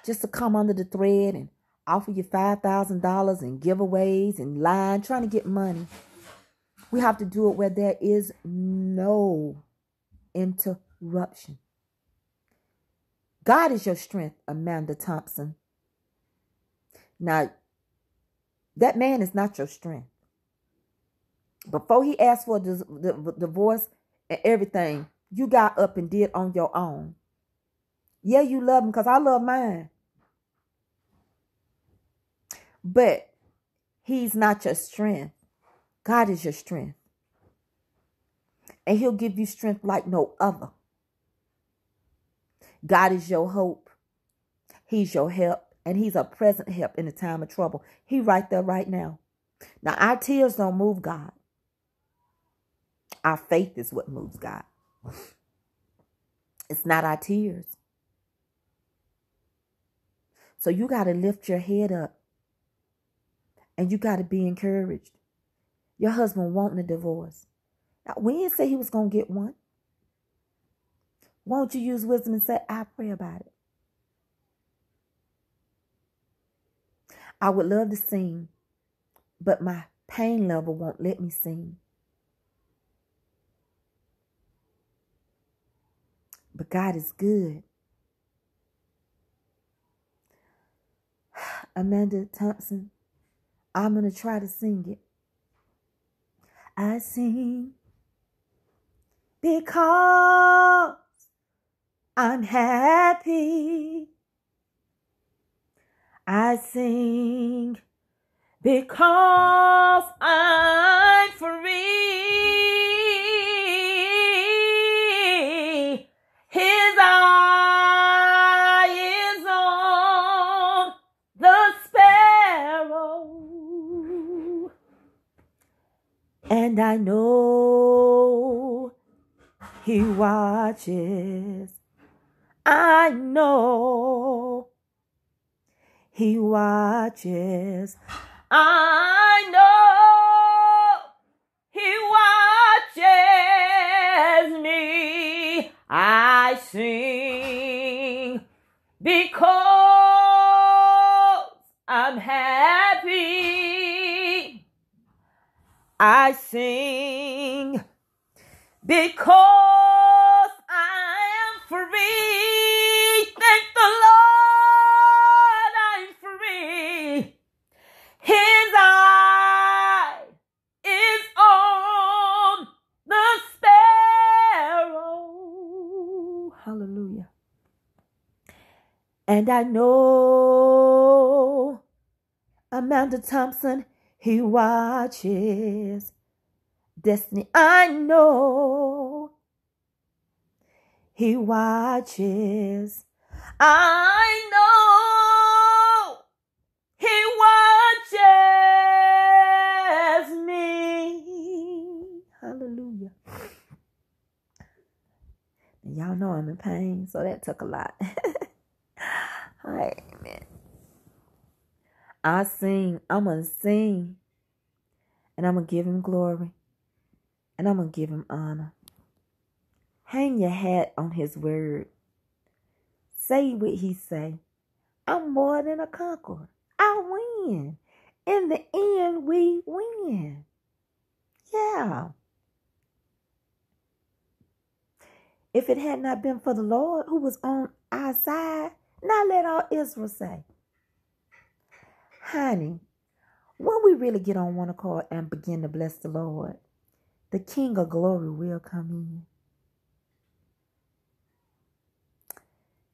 just to come under the thread and offer you $5,000 in giveaways and lying, trying to get money. We have to do it where there is no interruption. God is your strength, Amanda Thompson. Now, that man is not your strength before he asked for the divorce and everything, you got up and did on your own. Yeah, you love him because I love mine. But he's not your strength. God is your strength. And he'll give you strength like no other. God is your hope. He's your help. And he's a present help in the time of trouble. He right there right now. Now, our tears don't move God. Our faith is what moves God. It's not our tears. So you got to lift your head up and you got to be encouraged. Your husband wanting a divorce. Now, we didn't say he was going to get one. Won't you use wisdom and say, I pray about it? I would love to sing, but my pain level won't let me sing. But God is good. (sighs) Amanda Thompson, I'm going to try to sing it. I sing because I'm happy. I sing because I'm free. His eye is on the sparrow, and I know He watches. I know He watches. I know He watches me. I sing because I'm happy. I sing because I am free. Thank the Lord, I'm free. His eye is on the sparrow. Hallelujah. And I know Amanda Thompson, he watches. Destiny, I know he watches. I know he watches me. Hallelujah. Y'all know I'm in pain, so that took a lot. (laughs) Amen. I sing. I'm to sing. And I'm to give him glory. And I'm going to give him honor. Hang your hat on his word. Say what he say. I'm more than a conqueror. I win. In the end, we win. Yeah. If it had not been for the Lord who was on our side, now let all Israel say. Honey, when we really get on one accord and begin to bless the Lord, the King of glory will come in.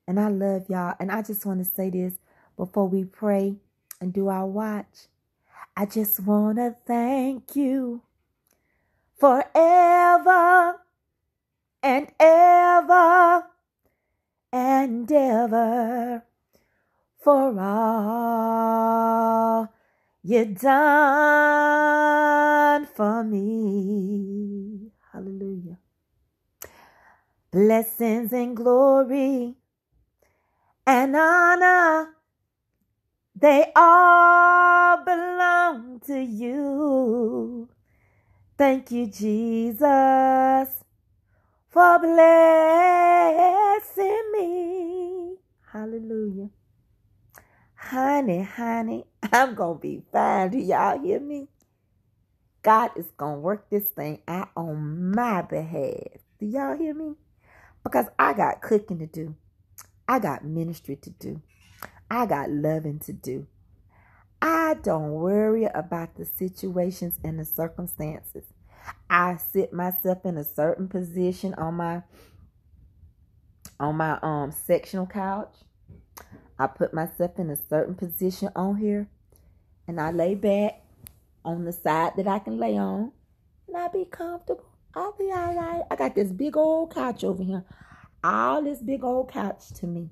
And I love y'all. And I just want to say this before we pray and do our watch. I just want to thank you forever and ever and ever for all you done for me. Hallelujah. Blessings and glory and honor, they all belong to you. Thank you, Jesus, for blessing me. Hallelujah. Honey, honey, (laughs) I'm going to be fine. Do y'all hear me? God is going to work this thing out on my behalf. Do y'all hear me? Because I got cooking to do. I got ministry to do. I got loving to do. I don't worry about the situations and the circumstances. I sit myself in a certain position on my on my um sectional couch. I put myself in a certain position on here and I lay back on the side that I can lay on and I be comfortable. I'll be all right. I got this big old couch over here all this big old couch to me.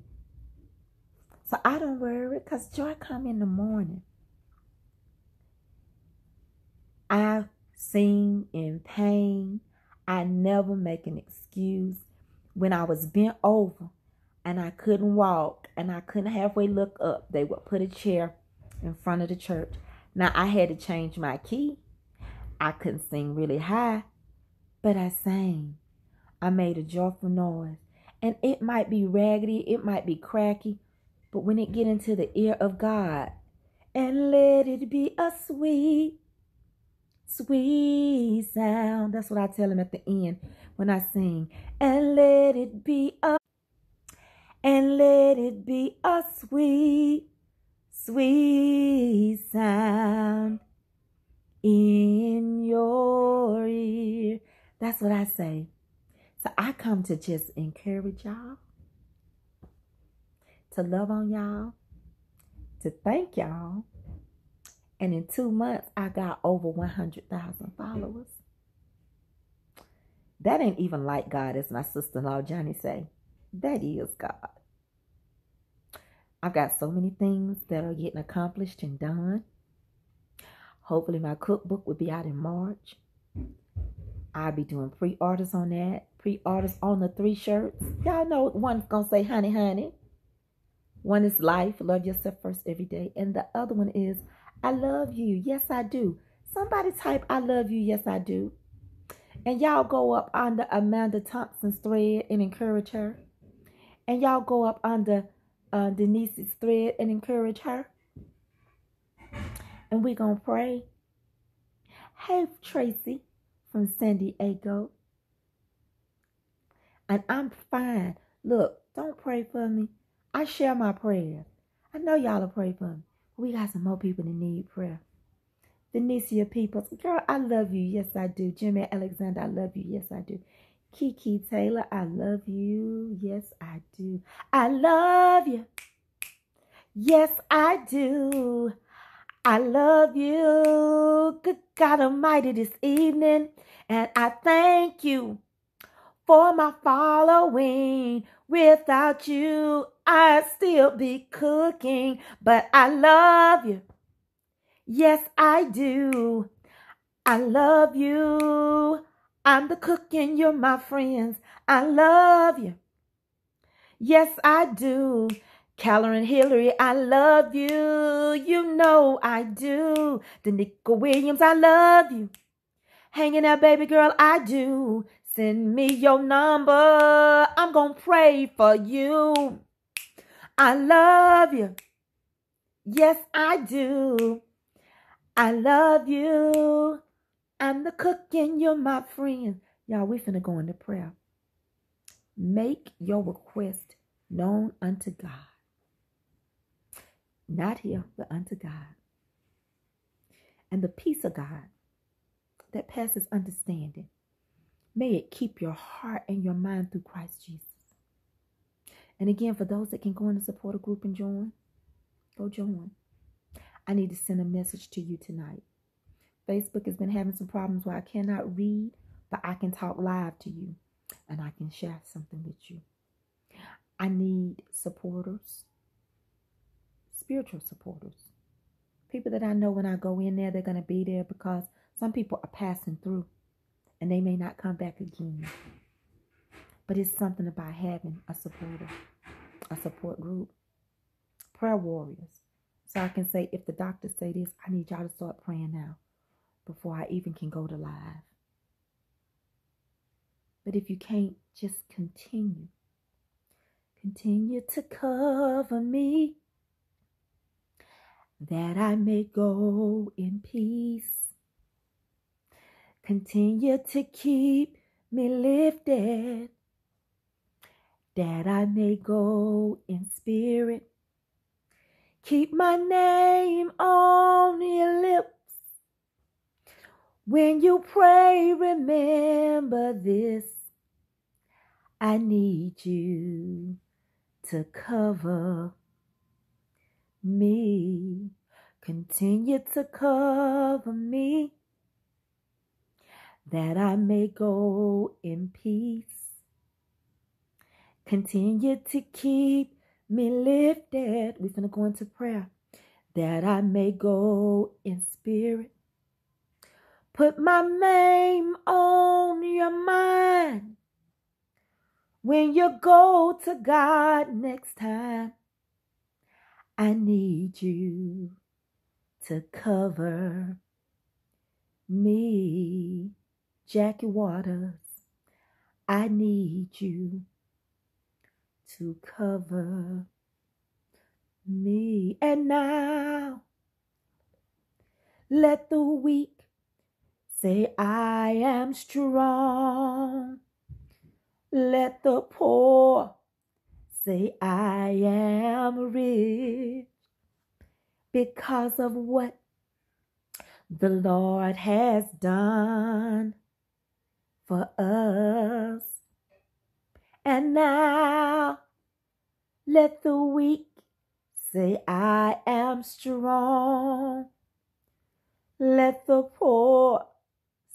So I don't worry because joy come in the morning. I sing in pain. I never make an excuse. When I was bent over and I couldn't walk and I couldn't halfway look up, they would put a chair in front of the church. Now I had to change my key. I couldn't sing really high, but I sang. I made a joyful noise. And it might be raggedy, it might be cracky, but when it get into the ear of God, and let it be a sweet, sweet sound. That's what I tell him at the end when I sing. And let it be a, and let it be a sweet, sweet sound in your ear. That's what I say. So I come to just encourage y'all, to love on y'all, to thank y'all. And in two months, I got over 100,000 followers. That ain't even like God, as my sister-in-law Johnny say. That is God. I've got so many things that are getting accomplished and done. Hopefully my cookbook will be out in March. I'll be doing pre-orders on that pre-orders on the three shirts. Y'all know one's gonna say honey, honey. One is life, love yourself first every day. And the other one is I love you. Yes, I do. Somebody type I love you. Yes, I do. And y'all go up under Amanda Thompson's thread and encourage her. And y'all go up under uh, Denise's thread and encourage her. And we're going to pray. Hey, Tracy from San Diego. And I'm fine. Look, don't pray for me. I share my prayers. I know y'all will pray for me. We got some more people that need prayer. Venicia Peoples. Girl, I love you. Yes, I do. Jimmy Alexander, I love you. Yes, I do. Kiki Taylor, I love you. Yes, I do. I love you. Yes, I do. I love you. Good God Almighty this evening. And I thank you for my following. Without you, I'd still be cooking. But I love you. Yes, I do. I love you. I'm the cook and you're my friends. I love you. Yes, I do. Callan Hillary, I love you. You know I do. Danica Williams, I love you. Hanging out, baby girl, I do. Send me your number. I'm going to pray for you. I love you. Yes, I do. I love you. I'm the cook and you're my friend. Y'all, we finna go into prayer. Make your request known unto God. Not here, but unto God. And the peace of God that passes understanding, may it keep your heart and your mind through Christ Jesus. And again, for those that can go in the support a group and join, go join. I need to send a message to you tonight. Facebook has been having some problems where I cannot read, but I can talk live to you and I can share something with you. I need supporters, spiritual supporters, people that I know when I go in there, they're going to be there because some people are passing through and they may not come back again. But it's something about having a supporter, a support group, prayer warriors, so I can say, if the doctors say this, I need y'all to start praying now before I even can go to live. But if you can't, just continue. Continue to cover me that I may go in peace. Continue to keep me lifted that I may go in spirit Keep my name on your lips. When you pray, remember this. I need you to cover me. Continue to cover me that I may go in peace. Continue to keep me lifted. We're going to go into prayer that I may go in spirit. Put my name on your mind when you go to God next time. I need you to cover me, Jackie Waters. I need you to cover me. And now, let the weak say, I am strong. Let the poor say, I am rich because of what the Lord has done for us. And now let the weak say, I am strong. Let the poor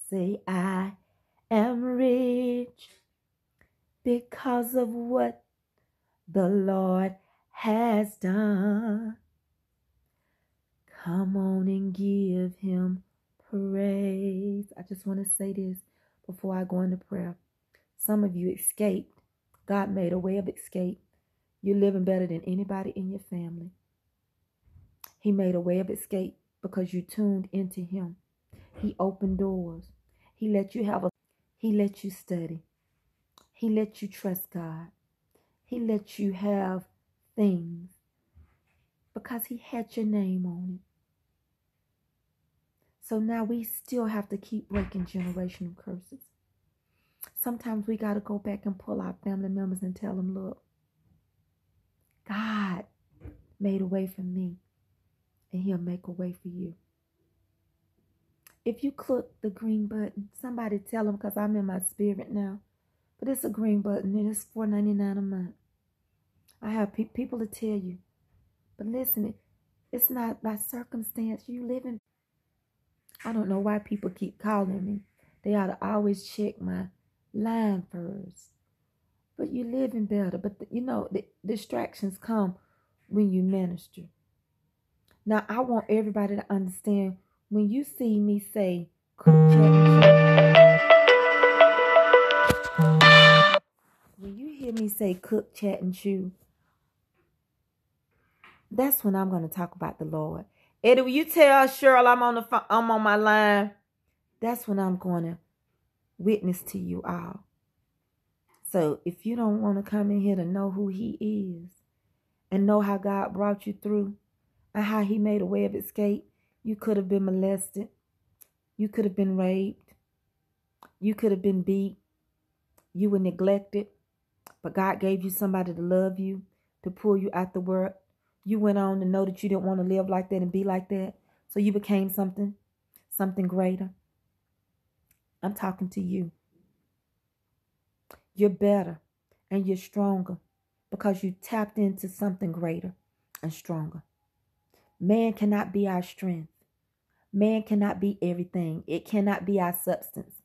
say, I am rich because of what the Lord has done. Come on and give him praise. I just want to say this before I go into prayer. Some of you escaped God made a way of escape. You're living better than anybody in your family. He made a way of escape because you tuned into him. He opened doors. He let you have a he let you study. He let you trust God. He let you have things because he had your name on it. So now we still have to keep breaking generational curses. Sometimes we got to go back and pull our family members and tell them, look, God made a way for me, and he'll make a way for you. If you click the green button, somebody tell them because I'm in my spirit now. But it's a green button and it's $4.99 a month. I have pe- people to tell you. But listen, it's not by circumstance. You live in. I don't know why people keep calling me. They ought to always check my line first. But you live in better. But the, you know, the distractions come when you minister. Now, I want everybody to understand when you see me say, cook, chat, when you hear me say cook, chat, and chew, that's when I'm going to talk about the Lord. Eddie, will you tell Cheryl I'm on the phone, I'm on my line? That's when I'm going to witness to you all. So if you don't want to come in here to know who he is and know how God brought you through and how he made a way of escape, you could have been molested. You could have been raped. You could have been beat. You were neglected. But God gave you somebody to love you, to pull you out the world. You went on to know that you didn't want to live like that and be like that. So you became something, something greater. I'm talking to you. You're better and you're stronger because you tapped into something greater and stronger. Man cannot be our strength. Man cannot be everything. It cannot be our substance.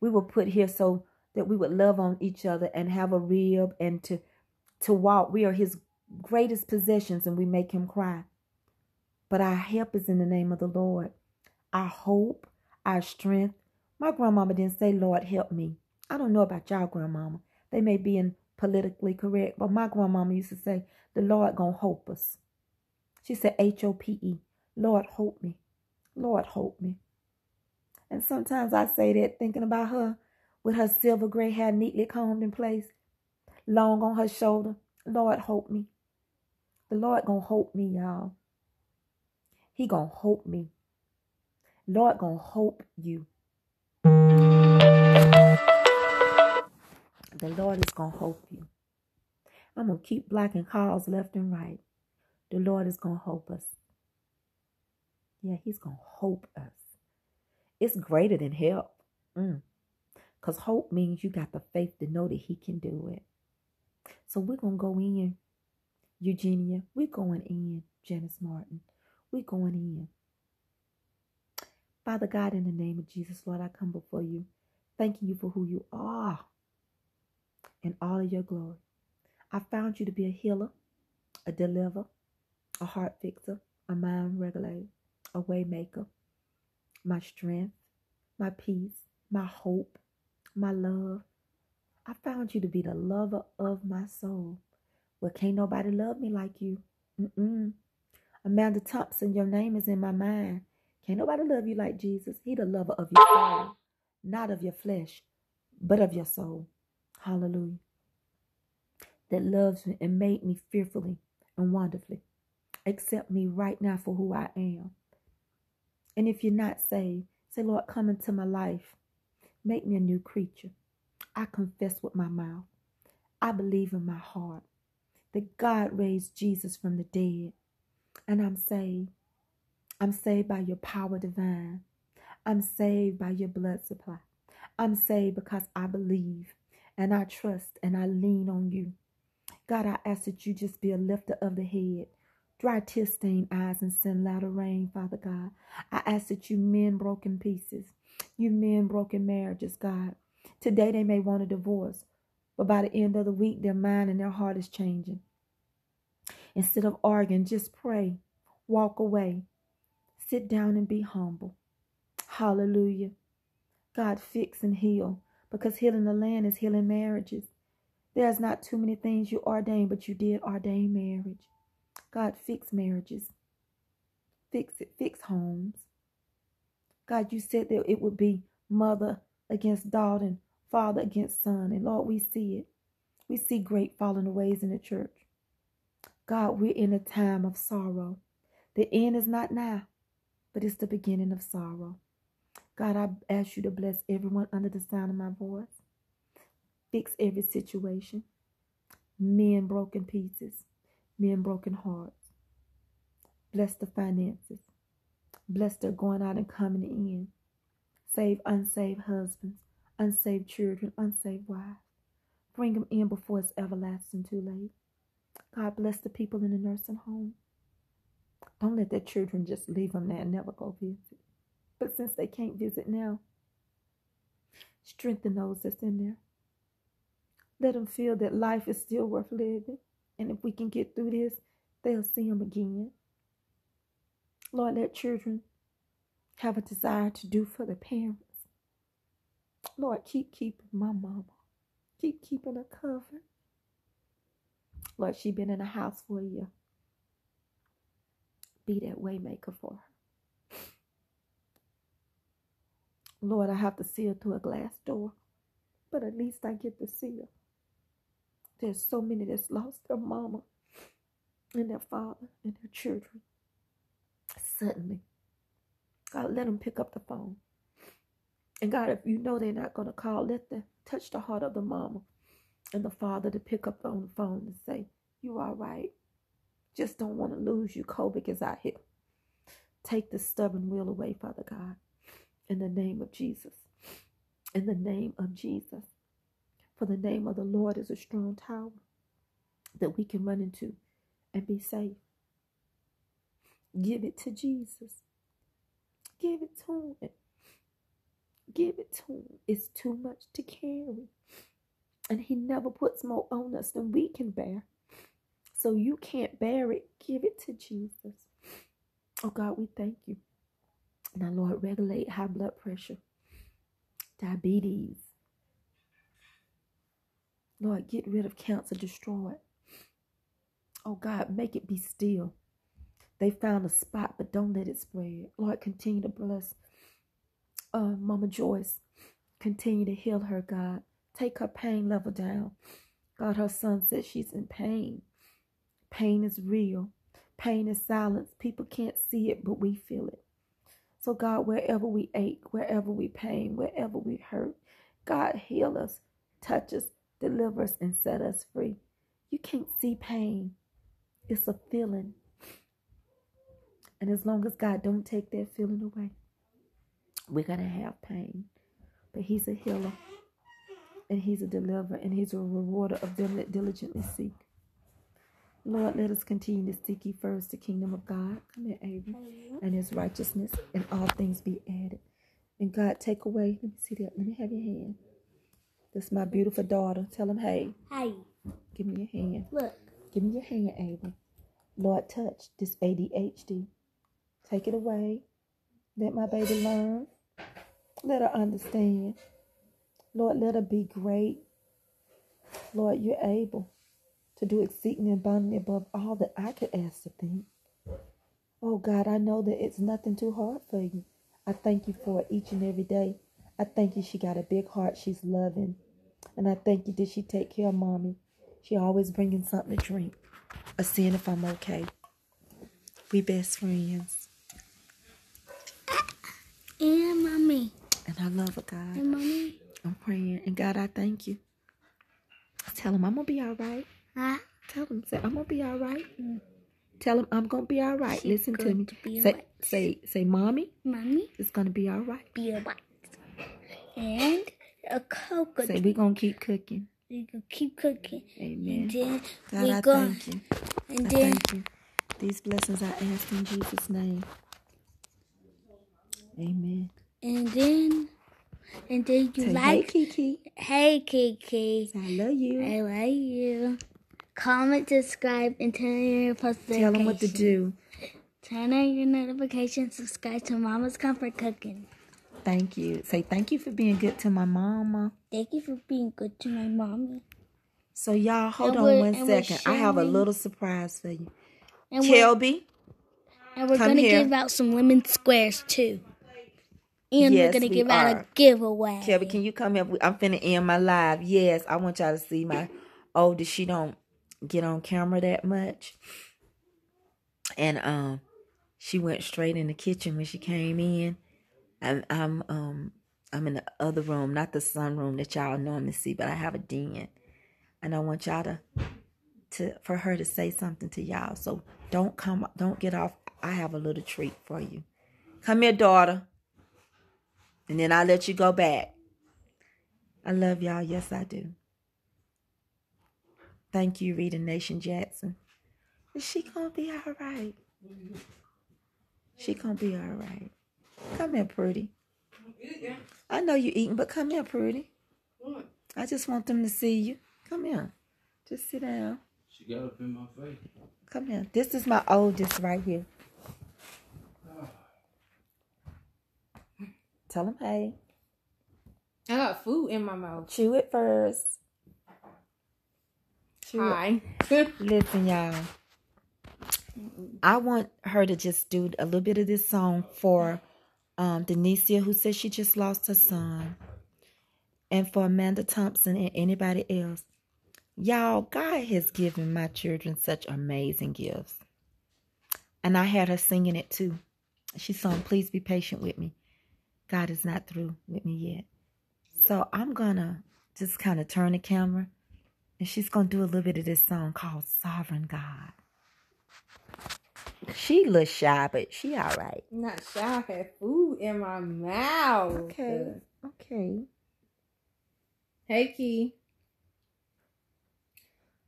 We were put here so that we would love on each other and have a rib and to to walk. We are his greatest possessions and we make him cry. But our help is in the name of the Lord. Our hope, our strength. My grandmama didn't say, Lord, help me. I don't know about y'all grandmama. They may be in politically correct, but my grandmama used to say, the Lord gonna hope us. She said, H-O-P-E. Lord, hope me. Lord, hold me. And sometimes I say that thinking about her with her silver gray hair neatly combed in place, long on her shoulder. Lord, hold me. The Lord gonna hold me, y'all. He gonna hold me. Lord gonna hope you. The Lord is gonna hope you. I'm gonna keep blocking calls left and right. The Lord is gonna hope us. Yeah, he's going to hope us. It's greater than help. Because mm. hope means you got the faith to know that he can do it. So we're going to go in, Eugenia. We're going in, Janice Martin. We're going in. Father God, in the name of Jesus, Lord, I come before you, thanking you for who you are and all of your glory. I found you to be a healer, a deliverer, a heart fixer, a mind regulator, a waymaker, my strength, my peace, my hope, my love. I found you to be the lover of my soul. Well, can't nobody love me like you. Mm-mm. Amanda Thompson, your name is in my mind. Can't nobody love you like Jesus. He the lover of your soul, not of your flesh, but of your soul. Hallelujah. That loves me and made me fearfully and wonderfully. Accept me right now for who I am. And if you're not saved, say, Lord, come into my life. Make me a new creature. I confess with my mouth. I believe in my heart that God raised Jesus from the dead. And I'm saved. I'm saved by your power divine. I'm saved by your blood supply. I'm saved because I believe and I trust and I lean on you. God, I ask that you just be a lifter of the head Dry tear stained eyes and send latter rain, Father God. I ask that you mend broken pieces, you mend broken marriages, God. Today they may want a divorce, but by the end of the week, their mind and their heart is changing. Instead of arguing, just pray, walk away, sit down and be humble. Hallelujah. God, fix and heal because healing the land is healing marriages. There's not too many things you ordained, but you did ordain marriage. God, fix marriages. Fix it. Fix homes. God, you said that it would be mother against daughter and father against son. And Lord, we see it. We see great falling aways in the church. God, we're in a time of sorrow. The end is not now, but it's the beginning of sorrow. God, I ask you to bless everyone under the sound of my voice. Fix every situation. Men broken pieces, men broken hearts. Bless the finances. Bless their going out and coming in. Save unsaved husbands, unsaved children, unsaved wives. Bring them in before it's everlasting too late. God bless the people in the nursing home. Don't let their children just leave them there and never go visit. But since they can't visit now, strengthen those that's in there. Let them feel that life is still worth living. And if we can get through this, they'll see him again. Lord, let children have a desire to do for the parents. Lord, keep keeping my mama. Keep keeping her covered. Lord, she been in a house for a year. Be that waymaker for her. Lord, I have to see her through a glass door, but at least I get to see her. There's so many that's lost their mama and their father and their children. Suddenly, God, let them pick up the phone. And God, if you know they're not going to call, let them touch the heart of the mama and the father to pick up on the phone and say, You all right. Just don't want to lose you. COVID is out here. Take the stubborn will away, Father God, in the name of Jesus. In the name of Jesus. For the name of the Lord is a strong tower that we can run into and be safe. Give it to Jesus. Give it to him. Give it to him. It's too much to carry. And he never puts more on us than we can bear. So you can't bear it. Give it to Jesus. Oh God, we thank you. Now, Lord, regulate high blood pressure, diabetes. Lord, get rid of cancer, destroy it. Oh God, make it be still. They found a spot, but don't let it spread. Lord, continue to bless uh, Mama Joyce. Continue to heal her, God. Take her pain level down. God, her son says she's in pain. Pain is real. Pain is silence. People can't see it, but we feel it. So, God, wherever we ache, wherever we pain, wherever we hurt, God, heal us, touch us, deliver us, and set us free. You can't see pain. It's a feeling. And as long as God don't take that feeling away, we're going to have pain. But he's a healer. And he's a deliverer. And he's a rewarder of them that diligently seek. Lord, let us continue to seek ye first the kingdom of God. Come here, Avery. And his righteousness, and all things be added. And God, take away. Let me see that. Let me have your hand. This is my beautiful daughter. Tell him, hey. Hey. Give me your hand. Look. Give me your hand, Avery. Lord, touch this ADHD. Take it away. Let my baby learn. Let her understand. Lord, let her be great. Lord, you're able to do exceedingly abundantly above all that I could ask to think. Oh God, I know that it's nothing too hard for you. I thank you for it each and every day. I thank you she got a big heart. She's loving. And I thank you that she take care of mommy. She always bringing something to drink. A seeing if I'm okay. We best friends. And mommy. And I love her, God. And mommy. I'm praying. And God, I thank you. Tell him I'm going to be all right. Huh? Tell him, say, I'm going to be all right. Tell him I'm going to be all right. She's Listen to me. to say, alright. say, say, mommy, Mommy. it's going to be all right. Be a bite. And a coconut. Say, we're going to keep cooking. We're gonna keep cooking. Amen. And then God, we I gonna thank you. and I then thank you. These blessings I ask in Jesus' name. Amen. and then and then you Say, hey, like Kiki. hey Kiki. I love you. I love you. Comment, subscribe, and turn on your post Tell them what to do. Turn on your notifications. Subscribe to Mama's Comfort Cooking. Thank you. Say thank you for being good to my mama. Thank you for being good to my mommy. So y'all hold And on one second. I have a little surprise for you. And Kelby, and we're gonna here. give out some lemon squares too. And Yes, we're gonna we give out a giveaway. Kelby, can you come here? I'm finna end my live. Yes, I want y'all to see my older, she don't get on camera that much. And um, she went straight in the kitchen when she came in. And I'm um I'm in the other room, not the sunroom that y'all normally see, but I have a den. And I want y'all to to for her to say something to y'all. So don't come don't get off. I have a little treat for you. Come here, daughter. And then I'll let you go back. I love y'all. Yes, I do. Thank you, Rita Nation Jackson. Is she gonna be all right? She gonna be all right. Come here, pretty. I know you're eating, but come here, pretty. I just want them to see you. Come here. Just sit down. She got up in my face. Come here. This is my oldest right here. Tell him hey. I got food in my mouth. Chew it first. Chew it. Hi. (laughs) Listen, y'all. I want her to just do a little bit of this song for um, Denicia, who says she just lost her son, and for Amanda Thompson and anybody else. Y'all, God has given my children such amazing gifts. And I had her singing it too. She sung, Please be patient with me. God is not through with me yet. So I'm going to just kind of turn the camera and she's going to do a little bit of this song called Sovereign God. She little shy, but she all right. Not shy. I had food in my mouth. Okay. Okay. Hey, Key.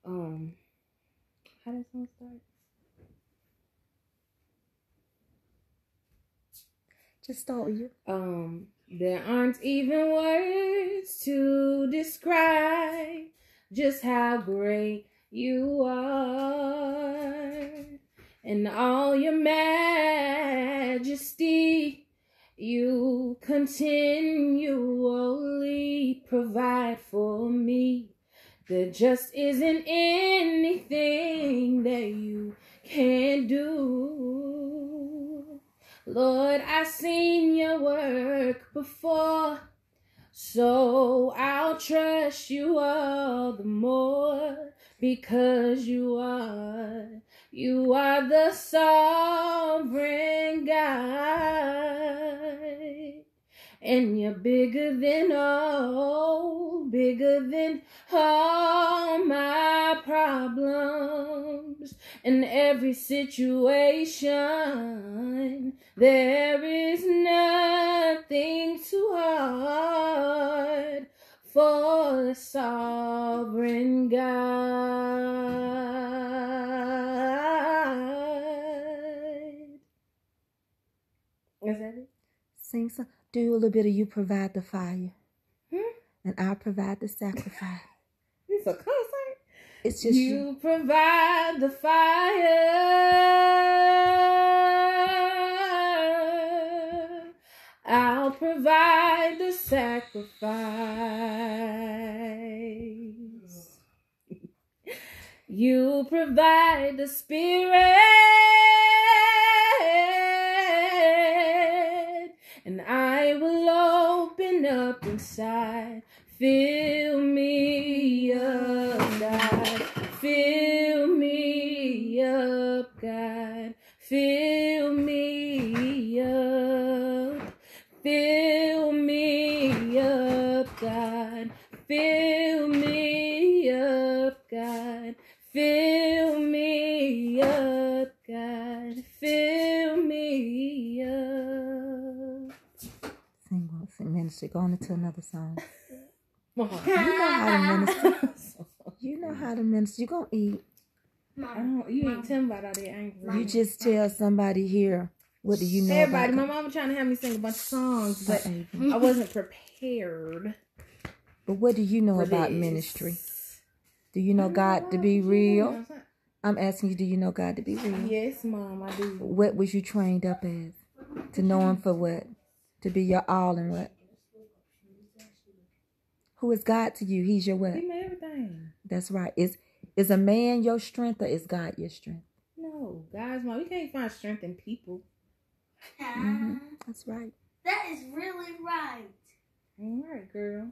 Um, how does song start? Just start with you. Um, there aren't even words to describe just how great you are and all your majesty. You continually provide for me. There just isn't anything that you can't do. Lord, I've seen your work before, so I'll trust you all the more because you are, you are the sovereign God. And you're bigger than all, bigger than all my problems. In every situation, there is nothing too hard for the sovereign God. Sing some. Do a little bit of you provide the fire. Hmm? And I'll provide the sacrifice. (laughs) It's a concert. It's just you. you provide the fire. I'll provide the sacrifice. You provide the spirit, and I will open up inside. Fill me up, God. Fill me up, God. Fill me up. Fill me up, God. Fill one, sing, minister. Go on into another song. (laughs) You know how to (laughs) minister. You know how to minister. You gonna eat. I don't, you ain't tell me about all that angry. You just tell somebody here. What do you know Everybody, my about? mama trying to have me sing a bunch of songs, but. I wasn't prepared. But what do you know about this. ministry? Do you know God to be real? I'm asking you. Do you know God to be real? Yes, mom, I do. What was you trained up as? To know Him for what? To be your all and what? Who is God to you? He's your what? He made everything. That's right. Is is a man your strength or is God your strength? No, guys, mom, we can't find strength in people. hmm That's right. That is really right. All right, girl.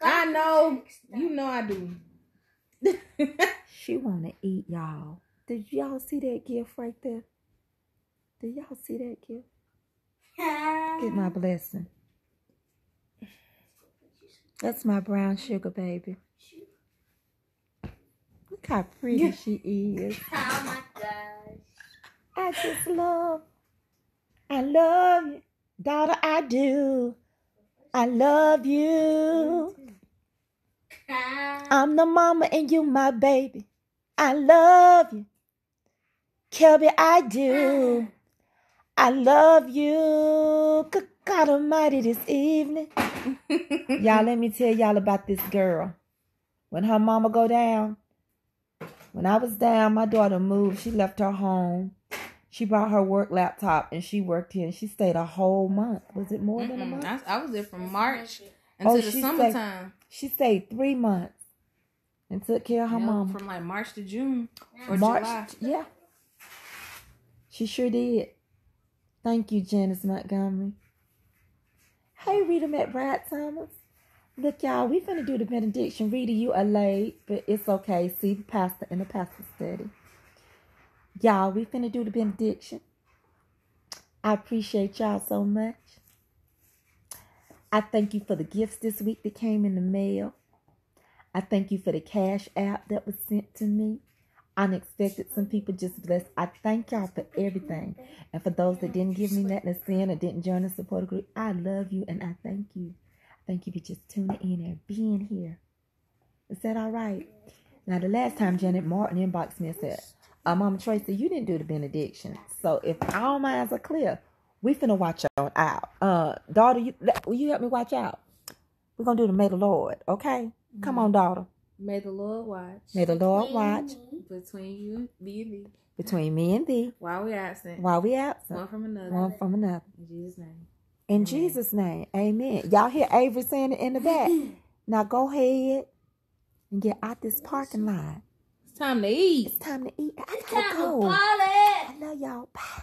I know. You know I do. She wanna eat, y'all. Did y'all see that gift right there? Did y'all see that gift? (laughs) Get my blessing. That's my brown sugar baby. Look how pretty she is. (laughs) Oh my gosh. I just love, I love you, daughter. I do. I love you. I'm the mama and you my baby. I love you. Kelby, I do. I love you. Good God Almighty this evening. (laughs) y'all, let me tell y'all about this girl. When her mama go down, when I was down, my daughter moved. She left her home. She brought her work laptop and she worked here and she stayed a whole month. Was it more than a month? I, I was there from March until Oh, the she said- summertime. She stayed three months and took care of her Yeah, mama. From like March to June or March, July. yeah. She sure did. Thank you, Janice Montgomery. Hey, Rita McBride Thomas. Look, y'all, we finna do the benediction. Rita, you are late, but it's okay. See the pastor in the pastor study. Y'all, we finna do the benediction. I appreciate y'all so much. I thank you for the gifts this week that came in the mail. I thank you for the cash app that was sent to me. Unexpected, some people just blessed. I thank y'all for everything. And for those that didn't give me nothing to send or didn't join the support group, I love you and I thank you. Thank you for just tuning in and being here. Is that all right? Now, the last time Janet Martin inboxed me and said, uh, Mama Tracy, you didn't do the benediction. So if all minds are clear, we finna watch on out. Uh, daughter, you, will you help me watch out? We're gonna do the May the Lord, okay? Come on, daughter. May the Lord watch May the Lord watch between you, me, and thee between me and thee while we absent. while we absent, One from another. one from another. In Jesus' name. In Jesus' name, amen. Y'all hear Avery saying it in the back. (laughs) now go ahead and get out this parking lot. It's time to eat. It's time to eat. I Time gotta to go. party. I love y'all. Bye.